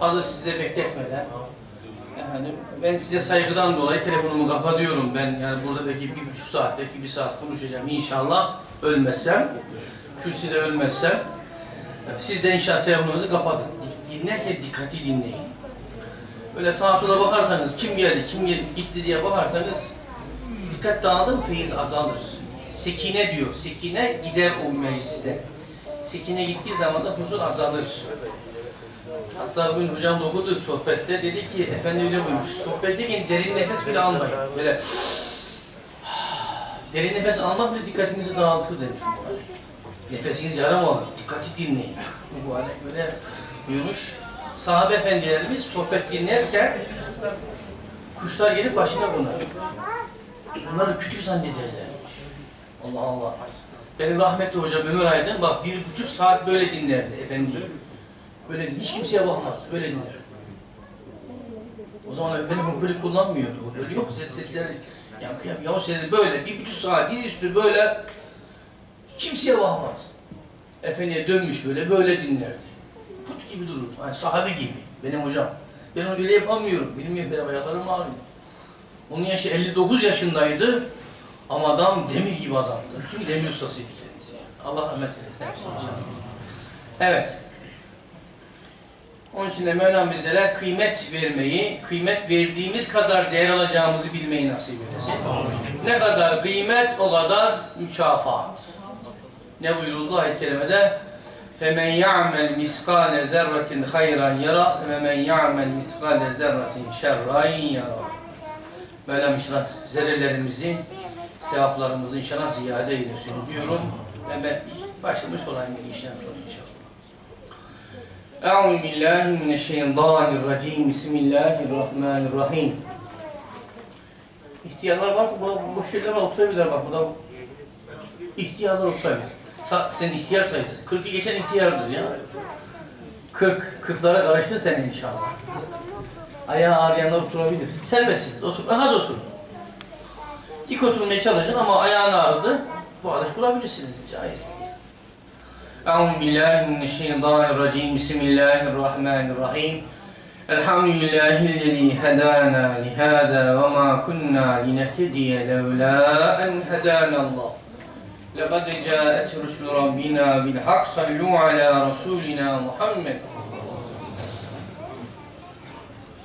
fazla sizi de bekletmeden yani ben size saygıdan dolayı telefonumu kapatıyorum. Ben yani burada belki bir buçuk saat, belki bir saat konuşacağım inşallah ölmezsem. Kürsüde ölmezsem. Siz de inşallah telefonunuzu kapatın. Dinlerken dikkatli dinleyin. Böyle sağa sola bakarsanız kim geldi, kim geldi, gitti diye bakarsanız dikkat dağılır, feyiz azalır. Sekine diyor, sekine gider o mecliste. Sekine gittiği zaman da huzur azalır. Hatta bugün hocam da okudu sohbette dedi ki efendi öyle buyurmuş. Sohbet derken derin nefes bile almayın. Böyle derin nefes almak bile dikkatinizi dağıtır demiş. Nefesiniz yaram olur. Dikkatli dinleyin. Bu böyle, böyle buyurmuş. Sahabe efendilerimiz sohbet dinlerken kuşlar gelip başına konar. Bunları küçük zannederler. Allah Allah. Benim rahmetli hocam Ömür Aydın bak bir buçuk saat böyle dinlerdi efendiyi. Böyle hiç kimseye bakmaz. Böyle dinler. O zaman benim hoparlör kullanmıyordu. Hoparlör yok. Ses sesleri yankı yap. Yavaş sesleri böyle bir buçuk saat dizüstü böyle kimseye bakmaz. Efendiye dönmüş böyle böyle dinlerdi. Put gibi durur. Yani sahabe gibi. Benim hocam. Ben onu öyle yapamıyorum. Benim ayaklarım ağrıyor. Onun yaşı 59 yaşındaydı. Ama adam demir gibi adamdı. Çünkü demir ustasıydı kendisi. Allah rahmet eylesin. Evet. Onun için de Mevlam bizlere kıymet vermeyi, kıymet verdiğimiz kadar değer alacağımızı bilmeyi nasip eylesin. Ne kadar kıymet o kadar mükafat. Ne buyuruldu ayet-i kerimede? فَمَنْ يَعْمَلْ مِسْقَالَ ذَرَّةٍ خَيْرًا يَرَى وَمَنْ يَعْمَلْ مِسْقَالَ ذَرَّةٍ شَرًّا يَرَى Mevlam inşallah zerrelerimizi, sevaplarımızı inşallah ziyade eylesin diyorum. Ve ben başlamış olayım bir işlem sonra inşallah. Euzu billahi mineşşeytanirracim. Bismillahirrahmanirrahim. İhtiyarlar var, bu boş şeyler oturabilirler bak burada. İhtiyarlar oturabilir. Sa sen ihtiyar sayısın. 40'ı geçen ihtiyardır ya. 40, 40'lara karıştın sen inşallah. Ayağı ağrıyanlar oturabilir. Serbestsiz, otur. Hadi otur. Dik oturmaya çalışın ama ayağın ağrıdı. Bu arkadaş kurabilirsiniz. Caiz. أعوذ بالله من الشيطان الرجيم. بسم الله الرحمن الرحيم. الحمد لله الذي هدانا لهذا وما كنا لنهتدي لولا أن هدانا الله. لقد جاءت رسل ربنا بالحق. صلوا على رسولنا محمد.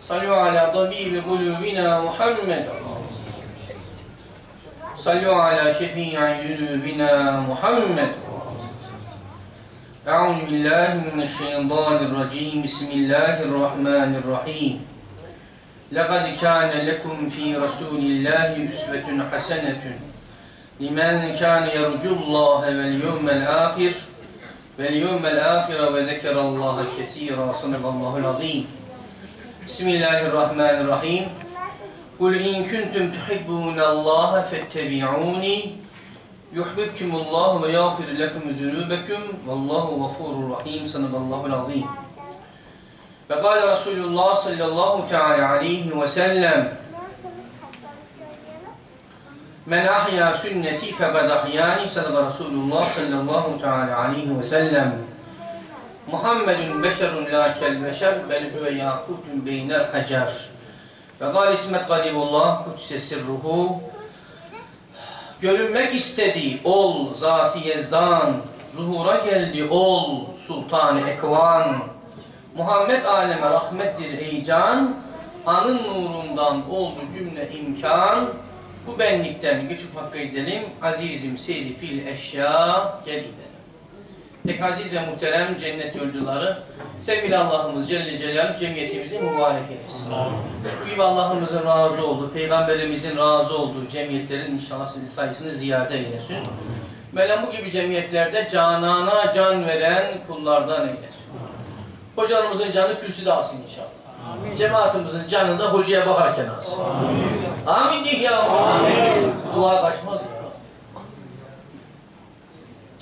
صلوا على طبيب قلوبنا محمد. صلوا على شفيع ذنوبنا محمد. أعوذ بالله من الشيطان الرجيم. بسم الله الرحمن الرحيم. لقد كان لكم في رسول الله أسوة حسنة. لمن كان يرجو الله واليوم الآخر واليوم الآخر وذكر الله كثيرا صدق الله العظيم. بسم الله الرحمن الرحيم. قل إن كنتم تحبون الله فاتبعوني yuhbibkumullahu ve yağfir lekum zünubekum vallahu gafurur rahim. Sanallahul azim. Ve kâle Resulullah sallallahu teâlâ aleyhi ve sellem. Men ahya sünneti fekad ahyani sadaka Resulullah sallallahu teâlâ aleyhi ve sellem. Muhammedun beşerun la kel beşer. Bel huve yakutun beynel hacer. Ve kâle ismet galibullah kutsesirruhu Görünmek istedi ol zat-ı yezdan, zuhura geldi ol sultan-ı ekvan. Muhammed aleme rahmettir ey anın nurundan oldu cümle imkan. Bu benlikten geçip hakkı edelim, azizim seyri fil eşya gel gidelim. Pek aziz ve muhterem cennet yolcuları, sevgili Allah'ımız Celle Celal cemiyetimizi mübarek eylesin. Bu gibi Allah'ımızın razı olduğu, Peygamberimizin razı olduğu cemiyetlerin inşallah sizin sayısını ziyade eylesin. Mevlam bu gibi cemiyetlerde canana can veren kullardan eylesin. Hocalarımızın canı kürsüde alsın inşallah. Amin. Cemaatimizin canı da hocaya bakarken alsın. Amin. Amin diye ya. Amin. Dua kaçmaz.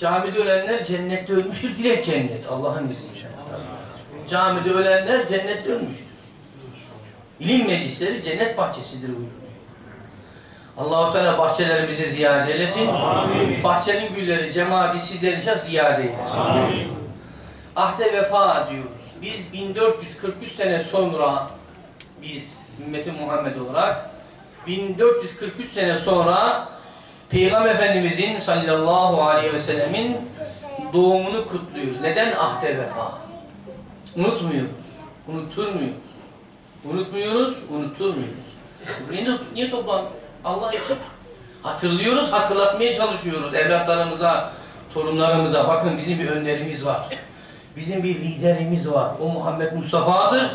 Camide ölenler cennette ölmüştür, direkt cennet. Allah'ın izniyle. Camide ölenler cennette ölmüştür. İlim meclisleri cennet bahçesidir buyuruyor. Allah-u Teala bahçelerimizi ziyade eylesin. Amin. Bahçenin gülleri, cemaati sizleri ziyade eylesin. Amin. Ahde vefa diyoruz. biz 1443 sene sonra biz ümmeti Muhammed olarak 1443 sene sonra Peygamber Efendimizin sallallahu aleyhi ve sellemin doğumunu kutluyoruz. Neden ahde vefa? Unutmuyoruz. Unutur muyuz? Unutmuyoruz, unuturmuyoruz. Niye, niye toplandık? Allah için. Hatırlıyoruz, hatırlatmaya çalışıyoruz evlatlarımıza, torunlarımıza. Bakın bizim bir önderimiz var. Bizim bir liderimiz var. O Muhammed Mustafa'dır.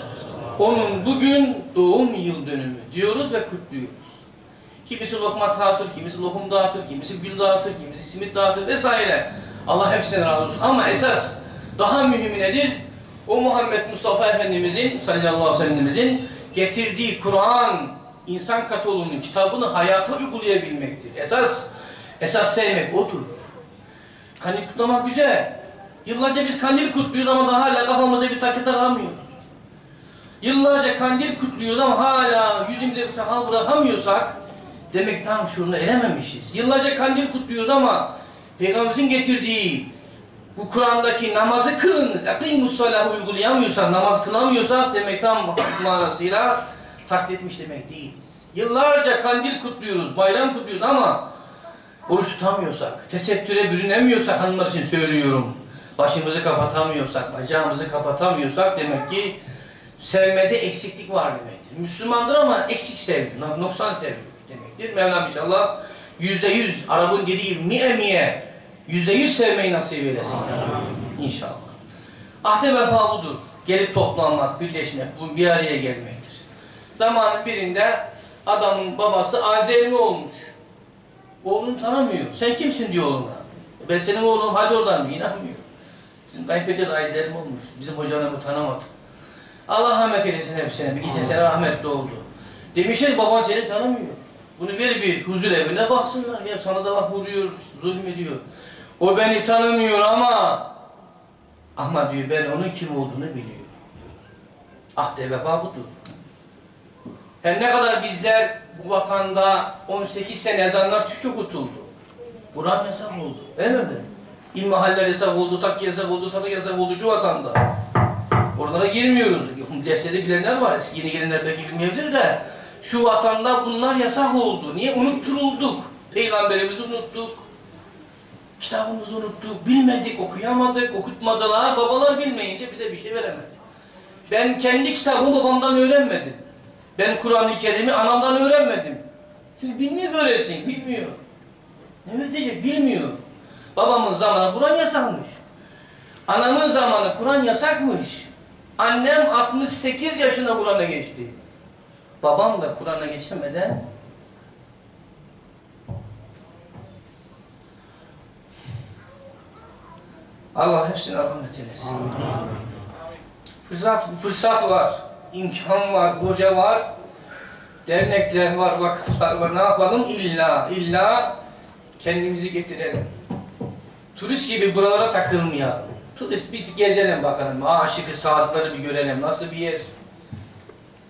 Onun bugün doğum yıl dönümü diyoruz ve kutluyoruz. Kimisi lokma dağıtır, kimisi lokum dağıtır, kimisi gül dağıtır, kimisi simit dağıtır vesaire. Allah hepsinden razı olsun. Ama esas daha mühim nedir? O Muhammed Mustafa Efendimizin sallallahu aleyhi ve sellem'imizin getirdiği Kur'an insan katolunun kitabını hayata uygulayabilmektir. Esas esas sevmek odur. Kandil kutlamak güzel. Yıllarca biz kandil kutluyoruz ama daha hala kafamıza bir takı takamıyoruz. Yıllarca kandil kutluyoruz ama hala yüzümüzde bir sakal bırakamıyorsak demek tam şunu erememişiz. Yıllarca kandil kutluyoruz ama Peygamberimizin getirdiği bu Kur'an'daki namazı kılınız. Akimus salahı uygulayamıyorsak, namaz kılamıyorsak demek tam manasıyla takdir etmiş demek değiliz. Yıllarca kandil kutluyoruz, bayram kutluyoruz ama oruç tutamıyorsak, tesettüre bürünemiyorsak hanımlar için söylüyorum. Başımızı kapatamıyorsak, bacağımızı kapatamıyorsak demek ki sevmede eksiklik var demektir. Müslümandır ama eksik sevdi, noksan sevdi demektir. Mevlam inşallah yüzde yüz, Arap'ın dediği gibi mi'e mi'e yüzde yüz sevmeyi nasip eylesin. İnşallah. Ahde vefa budur. Gelip toplanmak, birleşmek, bu bir araya gelmektir. Zamanın birinde adamın babası Azeri olmuş. Oğlunu tanımıyor. Sen kimsin diyor oğluna. Ben senin oğlum hadi oradan. İnanmıyor. Bizim kayınpeder Azeri olmuş. Bizim hocanı bu tanımadı. Allah rahmet eylesin hepsine. Bir gece sen rahmetli oldu. Demişler baban seni tanımıyor. Bunu ver bir huzur evine baksınlar. Ya sana da bak vuruyor, zulmediyor. O beni tanımıyor ama ama diyor ben onun kim olduğunu biliyorum. Ahde vefa budur. Her ne kadar bizler bu vatanda 18 sene ezanlar Türkçe okutuldu. Kur'an yasak oldu. Değil mi? İl mahaller yasak oldu, tak yasak oldu, sadık yasak oldu şu vatanda. Oralara girmiyoruz. Lisede bilenler var. Eski yeni gelenler belki bilmeyebilir de şu vatanda bunlar yasak oldu. Niye? Unutturulduk. Peygamberimizi unuttuk. Kitabımızı unuttuk. Bilmedik, okuyamadık, okutmadılar. Babalar bilmeyince bize bir şey veremedi. Ben kendi kitabımı babamdan öğrenmedim. Ben Kur'an-ı Kerim'i anamdan öğrenmedim. Çünkü bilmiyor öğrensin, bilmiyor. Ne öğretecek? Bilmiyor. Babamın zamanı Kur'an yasakmış. Anamın zamanı Kur'an yasakmış. Annem 68 yaşında Kur'an'a geçti. Babam da Kur'an'a geçemeden Allah hepsine rahmet eylesin. Fırsat, fırsat var, imkan var, hoca var, dernekler var, vakıflar var. Ne yapalım? İlla, illa kendimizi getirelim. Turist gibi buralara takılmayalım. Turist bir gezelim bakalım. Aşıkı saatleri bir görelim. Nasıl bir yer?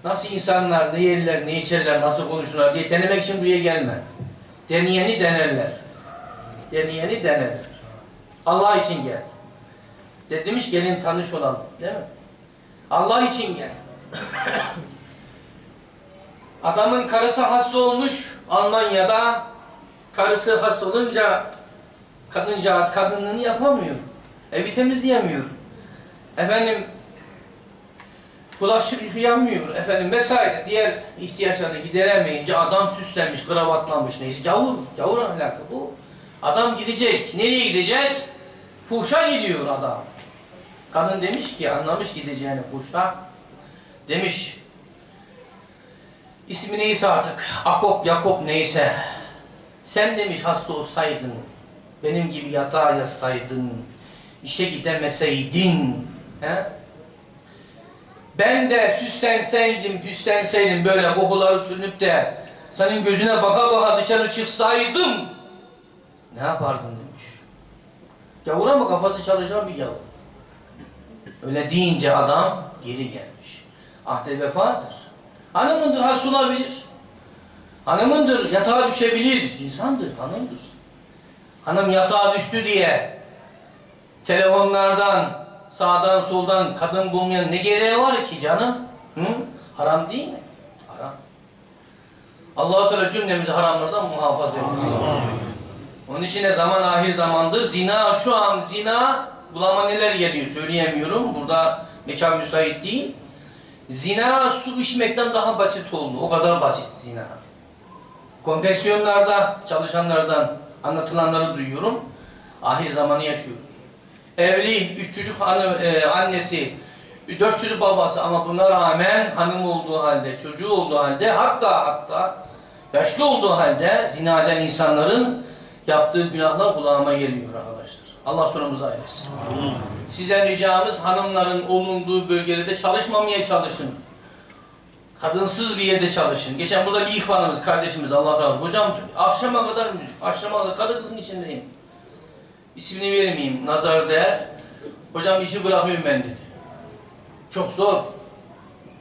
Nasıl insanlar, ne yerler, ne içerler, nasıl konuşurlar diye denemek için buraya gelme. Deneyeni denerler. Deneyeni denerler. Allah için gel. De demiş gelin tanış olalım. Değil mi? Allah için gel. Adamın karısı hasta olmuş Almanya'da. Karısı hasta olunca kadıncağız kadınlığını yapamıyor. Evi temizleyemiyor. Efendim bulaşık yıkayamıyor. Efendim vesaire diğer ihtiyaçlarını gideremeyince adam süslenmiş, kravatlanmış neyse. Gavur, gavur ahlakı bu. Adam gidecek. Nereye gidecek? Fuhşa gidiyor adam. Kadın demiş ki anlamış gideceğini fuhşa. Demiş ismi neyse artık Akop, Yakop neyse sen demiş hasta olsaydın benim gibi yatağa yatsaydın işe gidemeseydin he? Ben de süslenseydim, püslenseydim böyle kokuları sürünüp de senin gözüne baka baka dışarı çıksaydım ne yapardın demiş. Gavura mı kafası çalışan bir gavur. Öyle deyince adam geri gelmiş. Ahde vefadır. Hanımındır hasta olabilir. Hanımındır yatağa düşebilir. İnsandır, hanımdır. Hanım yatağa düştü diye telefonlardan sağdan soldan kadın bulmayan ne gereği var ki canım? Hı? Haram değil mi? Haram. Allah-u Teala cümlemizi haramlardan muhafaza etsin. Onun için de zaman ahir zamandır. Zina şu an zina bulama neler geliyor söyleyemiyorum. Burada mekan müsait değil. Zina su içmekten daha basit oldu. O kadar basit zina. Konfeksiyonlarda çalışanlardan anlatılanları duyuyorum. Ahir zamanı yaşıyor. Evli, üç çocuk hanım, e, annesi, dört çocuk babası ama buna rağmen hanım olduğu halde, çocuğu olduğu halde, hatta hatta yaşlı olduğu halde zina eden insanların yaptığı günahlar kulağıma geliyor arkadaşlar. Allah sonumuzu ayırsın. Sizden ricamız hanımların olunduğu bölgelerde çalışmamaya çalışın. Kadınsız bir yerde çalışın. Geçen burada bir ihvanımız, kardeşimiz Allah razı olsun. Hocam akşama kadar? Akşama kadar karı kızın içindeyim. İsmini vermeyeyim, nazar değer. Hocam işi bırakıyorum ben dedi. Çok zor.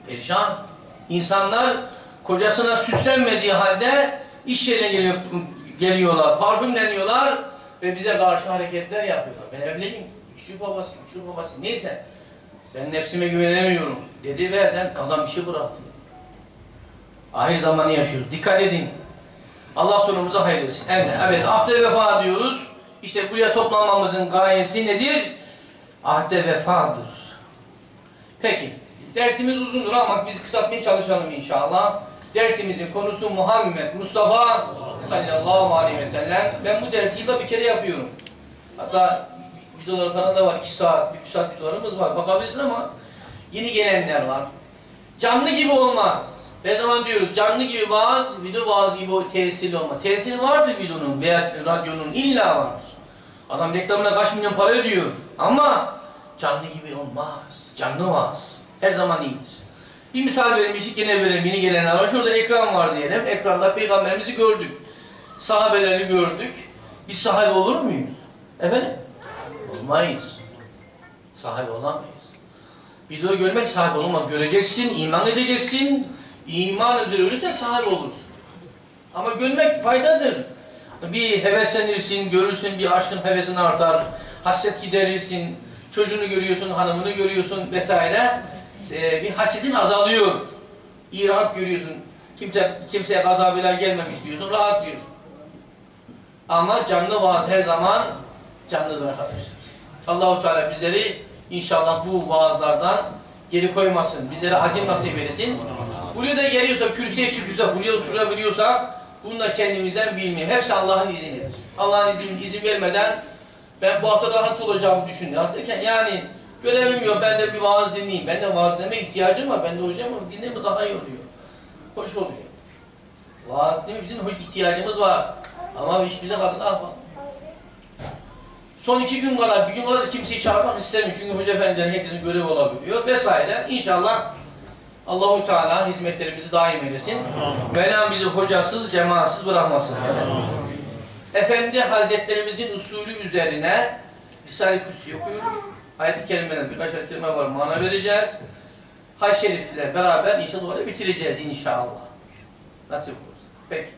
Perişan. İnsanlar kocasına süslenmediği halde iş yerine geliyor, geliyorlar, parfümleniyorlar ve bize karşı hareketler yapıyorlar. Ben evliyim, küçük babası, küçük babası, neyse. Ben nefsime güvenemiyorum dedi ve adam işi bıraktı. Ahir zamanı yaşıyoruz. Dikkat edin. Allah sonumuza hayırlısı. Evet, evet ahde vefa diyoruz. İşte buraya toplanmamızın gayesi nedir? Ahde vefadır. Peki, dersimiz uzundur ama biz kısaltmaya çalışalım inşallah. Dersimizin konusu Muhammed Mustafa sallallahu aleyhi ve sellem. Ben bu dersi yılda bir kere yapıyorum. Hatta videoları falan da var. 2 saat, 3 saat videolarımız var. Bakabilirsin ama yeni gelenler var. Canlı gibi olmaz. Ne zaman diyoruz canlı gibi vaaz, video vaaz gibi o tesirli olma. Tesiri vardır videonun veya radyonun illa vardır. Adam reklamına kaç milyon para ödüyor. Ama canlı gibi olmaz. Canlı vaaz. Her zaman iyidir. Bir misal verilmiştik yine verelim yeni gelenler var. Şurada ekran var diyelim. Ekranda peygamberimizi gördük. Sahabeleri gördük. Biz sahabe olur muyuz? Efendim? Olmayız. Sahabe olamayız. Video görmek sahibi olmaz. Göreceksin, iman edeceksin. İman üzere ölürsen sahibi olursun. Ama görmek faydadır. Bir heveslenirsin, görürsün, bir aşkın hevesin artar. Hasret giderirsin, çocuğunu görüyorsun, hanımını görüyorsun vesaire. Ee, bir hasedin azalıyor. İyi rahat görüyorsun. Kimse, kimseye gazabıyla gelmemiş diyorsun, rahat diyorsun. Ama canlı vaaz her zaman canlıdır arkadaşlar. Allahu Teala bizleri inşallah bu vaazlardan geri koymasın. Bizlere azim nasip eylesin. Buraya da geliyorsa, kürsüye çıkıyorsa, buraya oturabiliyorsa bunu da kendimizden bilmeyeyim. Hepsi Allah'ın iznidir. Allah'ın izin, izin vermeden ben bu hafta rahat olacağımı düşündüm. Yani görevim yok, ben de bir vaaz dinleyeyim. Ben de vaaz dinlemeye ihtiyacım var. Ben de hocam ama dinleme daha iyi oluyor. Hoş oluyor. Vaaz değil? Bizim ihtiyacımız var. Ama iş bize kaldı ne yapalım? Son iki gün kadar, bir gün kadar da kimseyi çağırmak istemiyor. Çünkü hoca efendilerin herkesin görevi olabiliyor vesaire. İnşallah Allahu Teala hizmetlerimizi daim eylesin. Mevlam bizi hocasız, cemaatsız bırakmasın. Efendi Hazretlerimizin usulü üzerine Risale-i Küsü okuyoruz. Ayet-i Kerime'den birkaç ayet kelime var, mana vereceğiz. Haç Şerif'le beraber inşallah bitireceğiz inşallah. Nasip olursa. Peki.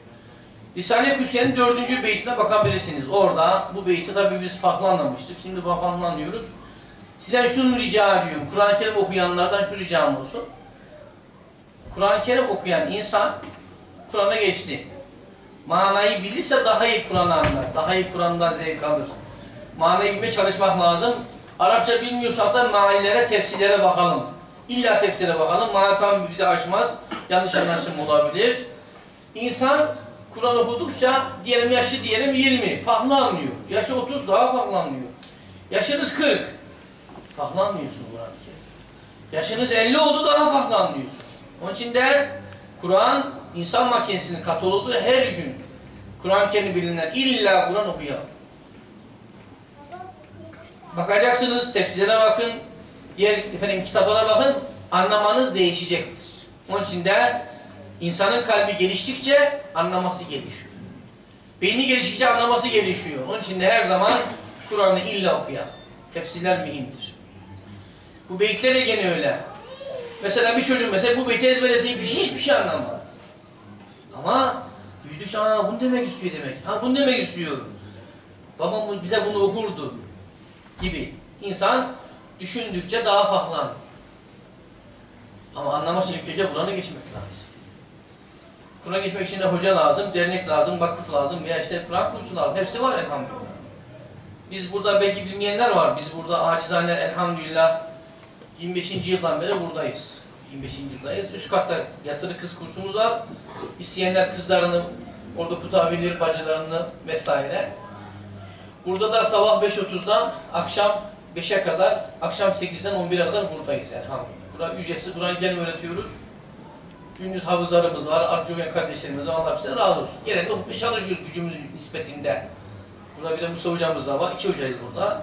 Risale-i Küsü'nün dördüncü beytine bakabilirsiniz. Orada bu beyti tabi biz farklı anlamıştık. Şimdi farklı anlıyoruz. Sizden şunu rica ediyorum. Kur'an-ı Kerim okuyanlardan şu ricam olsun. Kur'an-ı Kerim okuyan insan Kur'an'a geçti. Manayı bilirse daha iyi Kur'an'ı anlar. Daha iyi Kur'an'dan zevk alır. Manayı bilmeye çalışmak lazım. Arapça bilmiyorsak da manilere, tefsirlere bakalım. İlla tefsire bakalım. Mana tam bize aşmaz. Yanlış anlaşılma olabilir. İnsan Kur'an okudukça diyelim yaşı diyelim 20. Farklı anlıyor. Yaşı 30 daha farklı anlıyor. Yaşınız 40. Farklı anlıyorsun Kur'an-ı Kerim. Yaşınız 50 oldu daha farklı anlıyorsun. Onun için de Kur'an insan makinesinin kataloğu her gün Kur'an kendi bilinler. İlla Kur'an okuyalım. Bakacaksınız, tefsirlere bakın, diğer efendim kitaplara bakın, anlamanız değişecektir. Onun için de insanın kalbi geliştikçe anlaması gelişiyor. Beyni geliştikçe anlaması gelişiyor. Onun için de her zaman Kur'an'ı illa okuyalım. Tefsirler mühimdir. Bu beyitler de gene öyle. Mesela bir çocuk mesela bu beyti ezberlese hiçbir şey anlamaz. Ama büyüdükçe ha bunu demek istiyor demek. Ha bunu demek istiyor. Babam bize bunu okurdu gibi. İnsan düşündükçe daha farklı Ama anlamak için ilk önce Kur'an'a geçmek lazım. Kur'an'a geçmek için de hoca lazım, dernek lazım, vakıf lazım veya işte Kur'an kursu lazım. Hepsi var elhamdülillah. Biz burada belki bilmeyenler var. Biz burada acizane elhamdülillah 25. yıldan beri buradayız. 25. yıldayız. Üst katta yatırı kız kursumuz var. İsteyenler kızlarını, orada kutabilir bacılarını vesaire. Burada da sabah 5.30'dan akşam 5'e kadar, akşam 8'den 11'e kadar buradayız elhamdülillah. Burada ücretsiz, Kur'an kerim öğretiyoruz. Gündüz havuzlarımız var, Arjuven kardeşlerimiz var. Allah bize razı olsun. Genelde okumaya çalışıyoruz gücümüzün nispetinde. Burada bir de Musa hocamız da var. İki hocayız burada.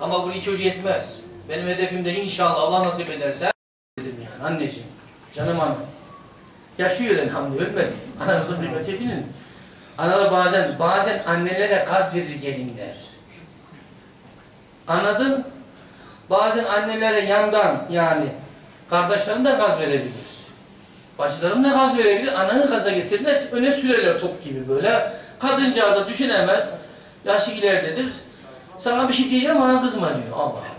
Ama bu iki hoca yetmez. Benim hedefim de inşallah Allah nasip ederse dedim yani anneciğim, canım annem. Yaşıyor elhamdülillah, ölmedi. Anamızın kıymeti bilin. Analar bazen, bazen annelere gaz verir gelinler. Anladın? Bazen annelere yandan yani kardeşlerin de gaz verebilir. Bacılarım da gaz verebilir. Ananı gaza getirirler, öne sürerler top gibi böyle. Kadıncağız da düşünemez. Yaşı ileridedir. Sana bir şey diyeceğim bana kızma diyor. Allah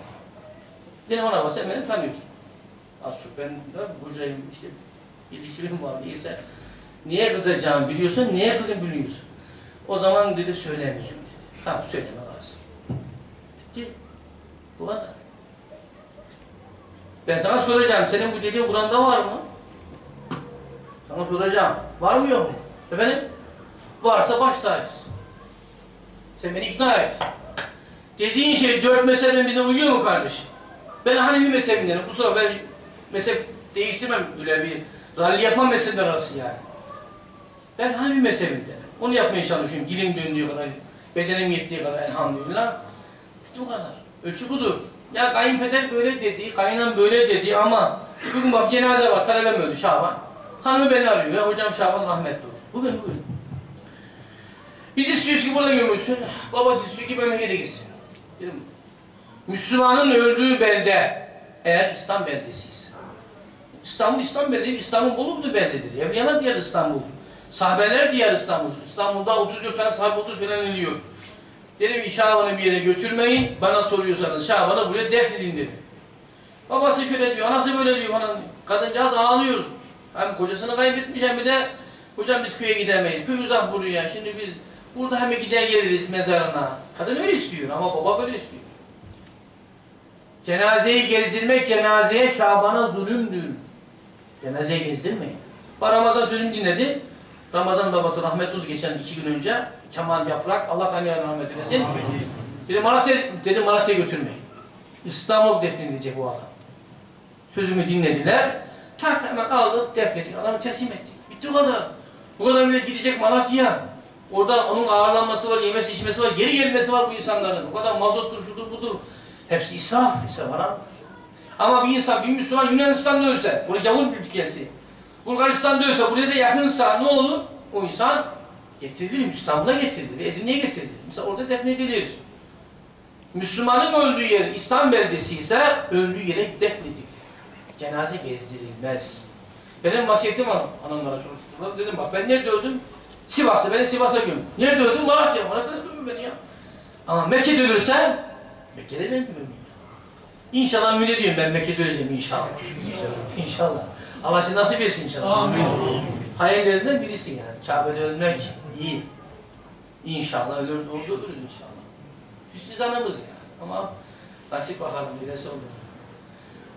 Dedim ona bak sen beni tanıyorsun. Az çok ben de hocayım işte ilişkilim var değilse. Niye kızacağımı biliyorsun, niye kızım biliyorsun. O zaman dedi söylemeyeyim dedi. Tamam söyleme lazım. Bitti. Bu kadar. Ben sana soracağım, senin bu dediğin Kur'an'da var mı? Sana soracağım. Var mı yok mu? Efendim? Varsa baş tacısın. Sen beni ikna et. Dediğin şey dört mezhebin birine uyuyor mu kardeşim? Ben Hanefi mezhebindenim. Kusura ben mezhep değiştirmem. Öyle bir ralli yapmam mezhepler arası yani. Ben Hanefi mezhebindenim. Onu yapmaya çalışıyorum. Dilim döndüğü kadar, bedenim yettiği kadar elhamdülillah. Bu kadar. Ölçü budur. Ya kayınpeder böyle dedi, kayınan böyle dedi ama bugün bak cenaze var, talebem öldü Şaban. Hanımı beni arıyor. Ya hocam Şaban rahmetli oldu. Bugün bugün. Biz istiyoruz ki burada gömülsün. Babası istiyor ki memlekete gitsin. Dedim, Müslümanın öldüğü belde eğer İslam beldesiyse. İstanbul İslam beldesi, İstanbul Bolu'dur beldedir. Evliyalar diyar İstanbul. Sahabeler diyar İstanbul. İstanbul'da 34 tane sahabe olduğu söyleniliyor. Dedim ki Şaban'ı bir yere götürmeyin. Bana soruyorsanız Şaban'ı buraya defnedin dedim. Babası şöyle diyor, anası böyle diyor. Falan. Kadıncağız ağlıyor. Hem kocasını kaybetmiş hem bir de hocam biz köye gidemeyiz. Köy uzak buraya. Şimdi biz burada hem gider geliriz mezarına. Kadın öyle istiyor ama baba böyle istiyor. Cenazeyi gezdirmek cenazeye Şaban'a zulümdür. Cenazeyi gezdirmeyin. Ramazan zulüm dinledi. Ramazan babası rahmetli oldu geçen iki gün önce. Kemal Yaprak, Allah kanıya rahmet eylesin. Dedi Malatya, dedi Malatya götürmeyin. İstanbul defnedilecek bu adam. Sözümü dinlediler. Tak hemen aldık, defnettik. Adamı teslim ettik. Bitti o kadar. Bu kadar millet gidecek Malatya. Orada onun ağırlanması var, yemesi içmesi var, geri gelmesi var bu insanların. O kadar mazottur, şudur, budur. Hepsi israf, israf var Ama bir insan, bir Müslüman Yunanistan'da ölse, buraya gavur ülkesi. Bulgaristan'da ölse, buraya da yakınsa ne olur? O insan getirilir, İstanbul'a getirilir, Edirne'ye getirilir. Mesela orada defnedilir. Müslümanın öldüğü yer İslam beldesi ise öldüğü yere defnedilir. Cenaze gezdirilmez. Benim vasiyetim var hanımlara soruşturdular. Dedim bak ben nerede öldüm? Sivas'ta, beni Sivas'a gömün. Nerede öldüm? Malatya. Malatya'da gömün beni ya. Ama Mekke'de ölürsen, Mekke'de ben gömün. İnşallah ümit ediyorum ben Mekke'de öleceğim inşallah. İnşallah. Allah sizi nasip etsin inşallah. Amin. Hayallerinden birisi yani. Kabe'de ölmek iyi. İnşallah ölür, orada ölürüz inşallah. Hüsnü zanımız yani. Ama nasip bakalım birisi olur.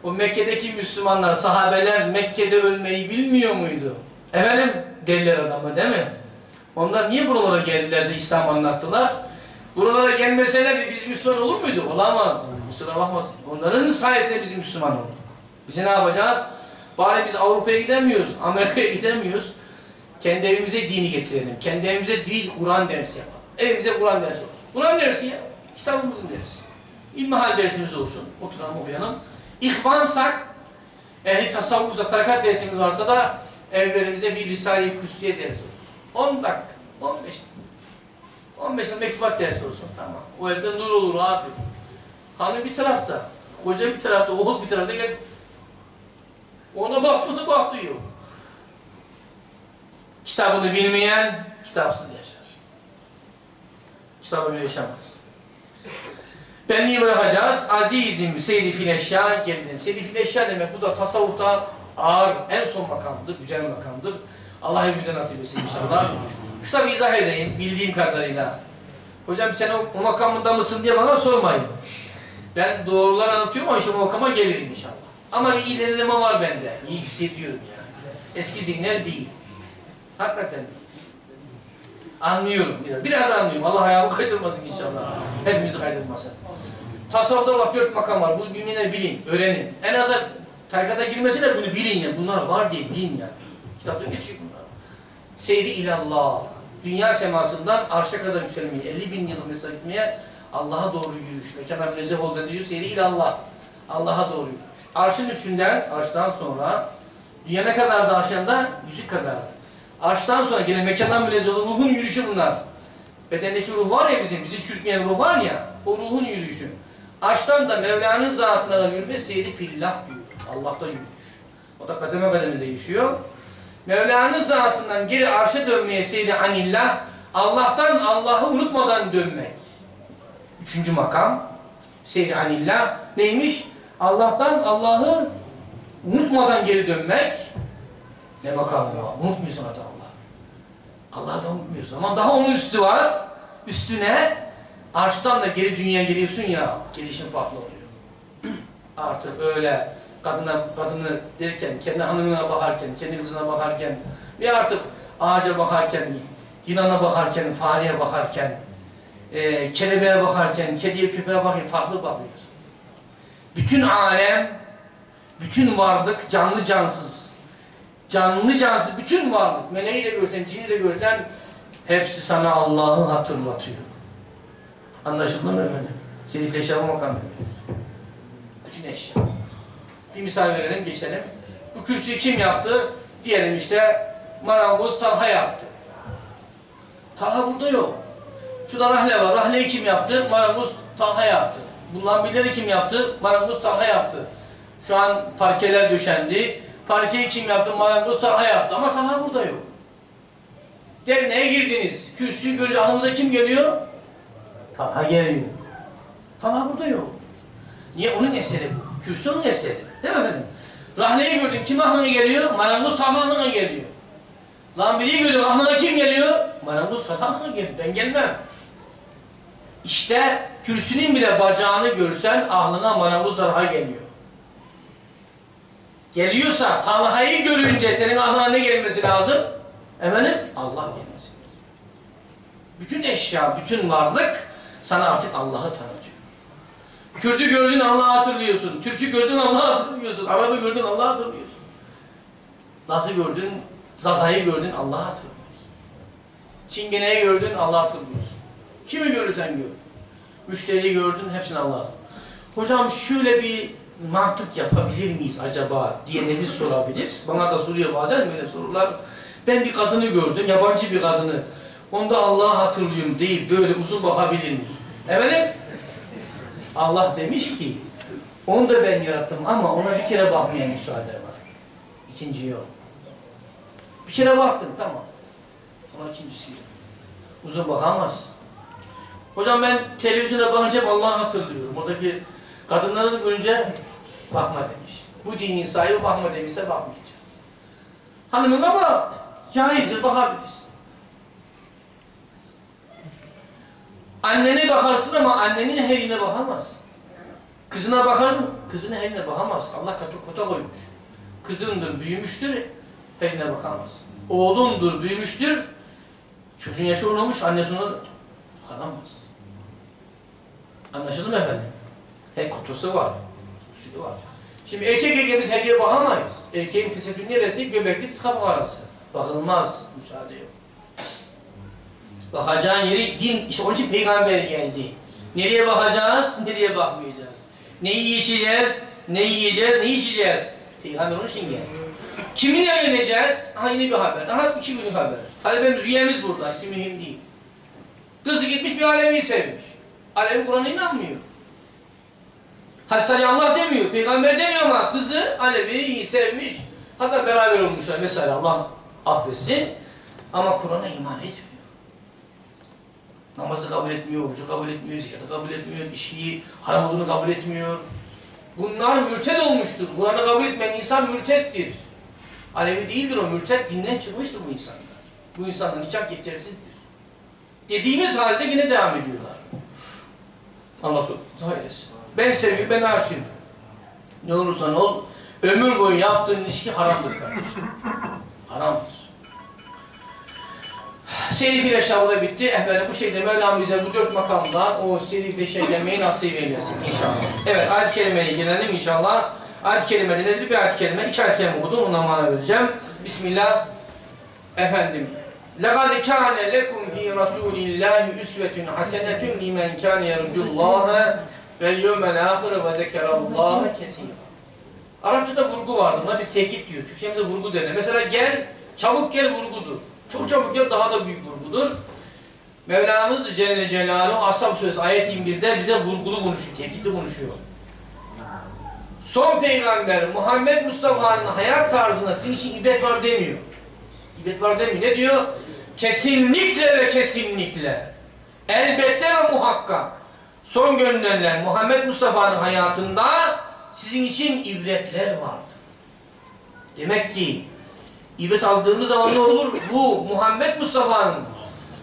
O Mekke'deki Müslümanlar, sahabeler Mekke'de ölmeyi bilmiyor muydu? Efendim deliler adamı değil mi? Onlar niye buralara geldiler de İslam anlattılar? Buralara gelmeseler biz Müslüman olur muydu? Olamaz. Kusura bakmasın. Onların sayesinde biz Müslüman olduk. Biz ne yapacağız? Bari biz Avrupa'ya gidemiyoruz, Amerika'ya gidemiyoruz. Kendi evimize dini getirelim. Kendi evimize dil, Kur'an dersi yapalım. Evimize Kur'an dersi olsun. Kur'an dersi ya. Kitabımızın dersi. İlmihal dersimiz olsun. Oturalım okuyalım. İhvansak, ehli tasavvufsa, tarikat dersimiz varsa da evlerimize bir Risale-i Küssiye dersi olsun. 10 dakika, 15 dakika. 15 dakika mektubat dersi olsun. Tamam. O evde nur olur abi. Hanım bir tarafta, koca bir tarafta, oğul bir tarafta gez. Ona bak, bunu bak diyor. Kitabını bilmeyen kitapsız yaşar. Kitabını yaşamaz. Benliği bırakacağız. Azizim seyri fileşya gelinim. Seyri fileşya demek bu da tasavvufta ağır, en son makamdır, güzel makamdır. Allah hepimize nasip etsin inşallah. Kısa bir izah edeyim bildiğim kadarıyla. Hocam sen o, o makamında mısın diye bana sormayın. Ben doğruları anlatıyorum ama işte makama gelirim inşallah. Ama bir ilerleme var bende. İyi hissediyorum yani. Eski zihnler değil. Hakikaten değil. Anlıyorum. Biraz, biraz anlıyorum. Allah ayağımı kaydırmasın inşallah. Hepimizi kaydırmasın. Tasavvufta bak dört makam var. Bu bilmeyenler bilin, öğrenin. En azı tarikata girmesine bunu bilin ya. Bunlar var diye bilin ya. Kitapta geçiyor bunlar. Seyri ilallah. Dünya semasından arşa kadar yükselmeye, 50 bin yıl mesela gitmeye Allah'a doğru yürüyüş. Mekana münezzeh ol diyor. Seyri ilallah. Allah'a doğru yürüyüş. Arşın üstünden, arştan sonra dünya ne kadar da arşanda? Yüzük kadar. Arştan sonra yine mekandan münezzeh olan ruhun yürüyüşü bunlar. Bedendeki ruh var ya bizim, bizi çürütmeyen ruh var ya, o ruhun yürüyüşü. Arştan da Mevla'nın zatına da yürüme seyri fillah diyor. Allah'ta yürüyüş. O da kademe kademe değişiyor. Mevla'nın zatından geri arşa dönmeye seyri anillah, Allah'tan Allah'ı unutmadan dönmek. Üçüncü makam, seyri anillah neymiş? Allah'tan Allah'ı unutmadan geri dönmek. Ne makam ya? Unutmuyorsun hatta Allah. Allah'ı da unutmuyorsun. Ama daha onun üstü var. Üstüne arştan da geri dünyaya geliyorsun ya, gelişin farklı oluyor. Artık öyle kadına, kadını derken, kendi hanımına bakarken, kendi kızına bakarken ve artık ağaca bakarken, yılana bakarken, fareye bakarken, e, kelebeğe bakarken, kediye köpeğe bakarken farklı bakıyoruz. Bütün alem, bütün varlık, canlı cansız, canlı cansız bütün varlık, meleği de görsen, cini de görsen hepsi sana Allah'ı hatırlatıyor. Anlaşıldı mı efendim? Şerifle eşya makam Bütün eşya. Bir misal verelim, geçelim. Bu kürsüyü kim yaptı? Diyelim işte marangoz Talha yaptı. Talha burada yok. Şurada rahle var. Rahleyi kim yaptı? Marangoz Talha yaptı. Bundan birileri kim yaptı? Marangoz Talha yaptı. Şu an parkeler döşendi. Parkeyi kim yaptı? Marangoz Talha yaptı. Ama Talha burada yok. Derneğe girdiniz. Kürsüyü görünce aklınıza kim geliyor? Talha geliyor. Talha burada yok. Niye? Onun eseri bu. Kürsü onun eseri. Değil mi efendim? Rahleyi gördün. Kim aklına geliyor? Marangoz Talha aklına geliyor. Lambiriyi görüyor. Aklına kim geliyor? Marangoz Talha aklına geliyor. Ben gelmem. İşte kürsünün bile bacağını görsen aklına marangoz Talha geliyor. Geliyorsa Talha'yı görünce senin aklına ne gelmesi lazım? Efendim? Allah gelmesi lazım. Bütün eşya, bütün varlık sana artık Allah'ı tanıtıyor. Kürdü gördün Allah'ı hatırlıyorsun. Türk'ü gördün Allah'ı hatırlıyorsun. Arap'ı gördün Allah'ı hatırlıyorsun. Laz'ı gördün, Zaza'yı gördün Allah'ı hatırlıyorsun. Çingene'yi gördün Allah'ı hatırlıyorsun. Kimi görürsen gör. Müşteriyi gördün hepsini Allah'ı hatırlıyorsun. Hocam şöyle bir mantık yapabilir miyiz acaba diye nefis sorabilir. Bana da soruyor bazen böyle sorular. Ben bir kadını gördüm, yabancı bir kadını. Onda Allah'ı hatırlıyorum değil, böyle uzun bakabilir miyim? Efendim? Allah demiş ki, onu da ben yarattım ama ona bir kere bakmaya müsaade var. İkinci yok. Bir kere baktım, tamam. Ama ikincisi yok. Uzun bakamaz. Hocam ben televizyona bakınca Allah'ı hatırlıyorum. Oradaki kadınları görünce bakma demiş. Bu dinin sahibi bakma demişse bakmayacağız. Hanımın ama caizdir bakabiliriz. Annene bakarsın ama annenin her yerine bakamaz. Kızına bakarsın, kızına her yerine bakamaz. Allah katı kota koymuş. Kızındır, büyümüştür, her yerine bakamaz. Oğlundur, büyümüştür, çocuğun yaşı olmamış, annesi ona bakamaz. Anlaşıldı mı efendim? Her kutusu var, usulü var. Şimdi erkek erkeğimiz her yere bakamayız. Erkeğin tesettürü neresi? Göbekli tıskap arası. Bakılmaz, müsaade yok. Bakacağın yeri din, işte onun için peygamber geldi. Nereye bakacağız, nereye bakmayacağız. Ne yiyeceğiz, ne yiyeceğiz, ne içeceğiz. Peygamber onun için geldi. Kiminle evleneceğiz? Aha yine bir haber. Aha iki günlük haber. Talebemiz, üyemiz burada, isim mühim değil. Kızı gitmiş bir Alevi'yi sevmiş. Alevi Kur'an'a inanmıyor. Hasani Allah demiyor, peygamber demiyor ama kızı Alevi'yi sevmiş. Hatta beraber olmuşlar mesela Allah affetsin. Ama Kur'an'a iman etmiyor. Namazı kabul etmiyor, orucu kabul etmiyor, zikatı kabul etmiyor, içkiyi haram olduğunu kabul etmiyor. Bunlar mürted olmuştur. Bunları kabul etmeyen insan mürtettir. Alevi değildir o, mürted dinden çıkmıştır bu insanlar. Bu insanlar nikah geçersizdir. Dediğimiz halde yine devam ediyorlar. Allah hayır. Ben seviyorum, ben aşığım. Ne olursan ol, ömür boyu yaptığın ilişki haramdır kardeşim. Haramdır. Seri Fileşah da bitti. Efendim bu şekilde Mevlam bize bu dört makamda o seri Fileşah gelmeyi nasip eylesin inşallah. Evet ayet-i kerimeye gelelim inşallah. Ayet-i kerime nedir? Bir ayet-i kerime, iki ayet-i kerime okudum. Ona mana vereceğim. Bismillah. Efendim. لَقَدْ كَانَ لَكُمْ فِي رَسُولِ اللّٰهِ اُسْوَةٌ حَسَنَةٌ لِمَنْ كَانَ يَرْجُ اللّٰهَ وَالْيَوْمَ الْآخِرَ وَذَكَرَ اللّٰهَ كَسِيرًا Arapçada vurgu vardır. Buna biz tekit diyor. Türkçemizde vurgu denir. Mesela gel, çabuk gel vurgudur. Çok çabuk gel daha da büyük vurgudur. Mevlamız Celle Celaluhu Ashab Suresi ayet 21'de bize vurgulu konuşuyor, tekitli konuşuyor. Son peygamber Muhammed Mustafa'nın hayat tarzına sizin için ibret var demiyor. İbret var demiyor. Ne diyor? Kesinlikle ve kesinlikle. Elbette ve muhakkak. Son gönderilen Muhammed Mustafa'nın hayatında sizin için ibretler vardır. Demek ki ibret aldığımız zaman ne olur? Bu Muhammed Mustafa'nın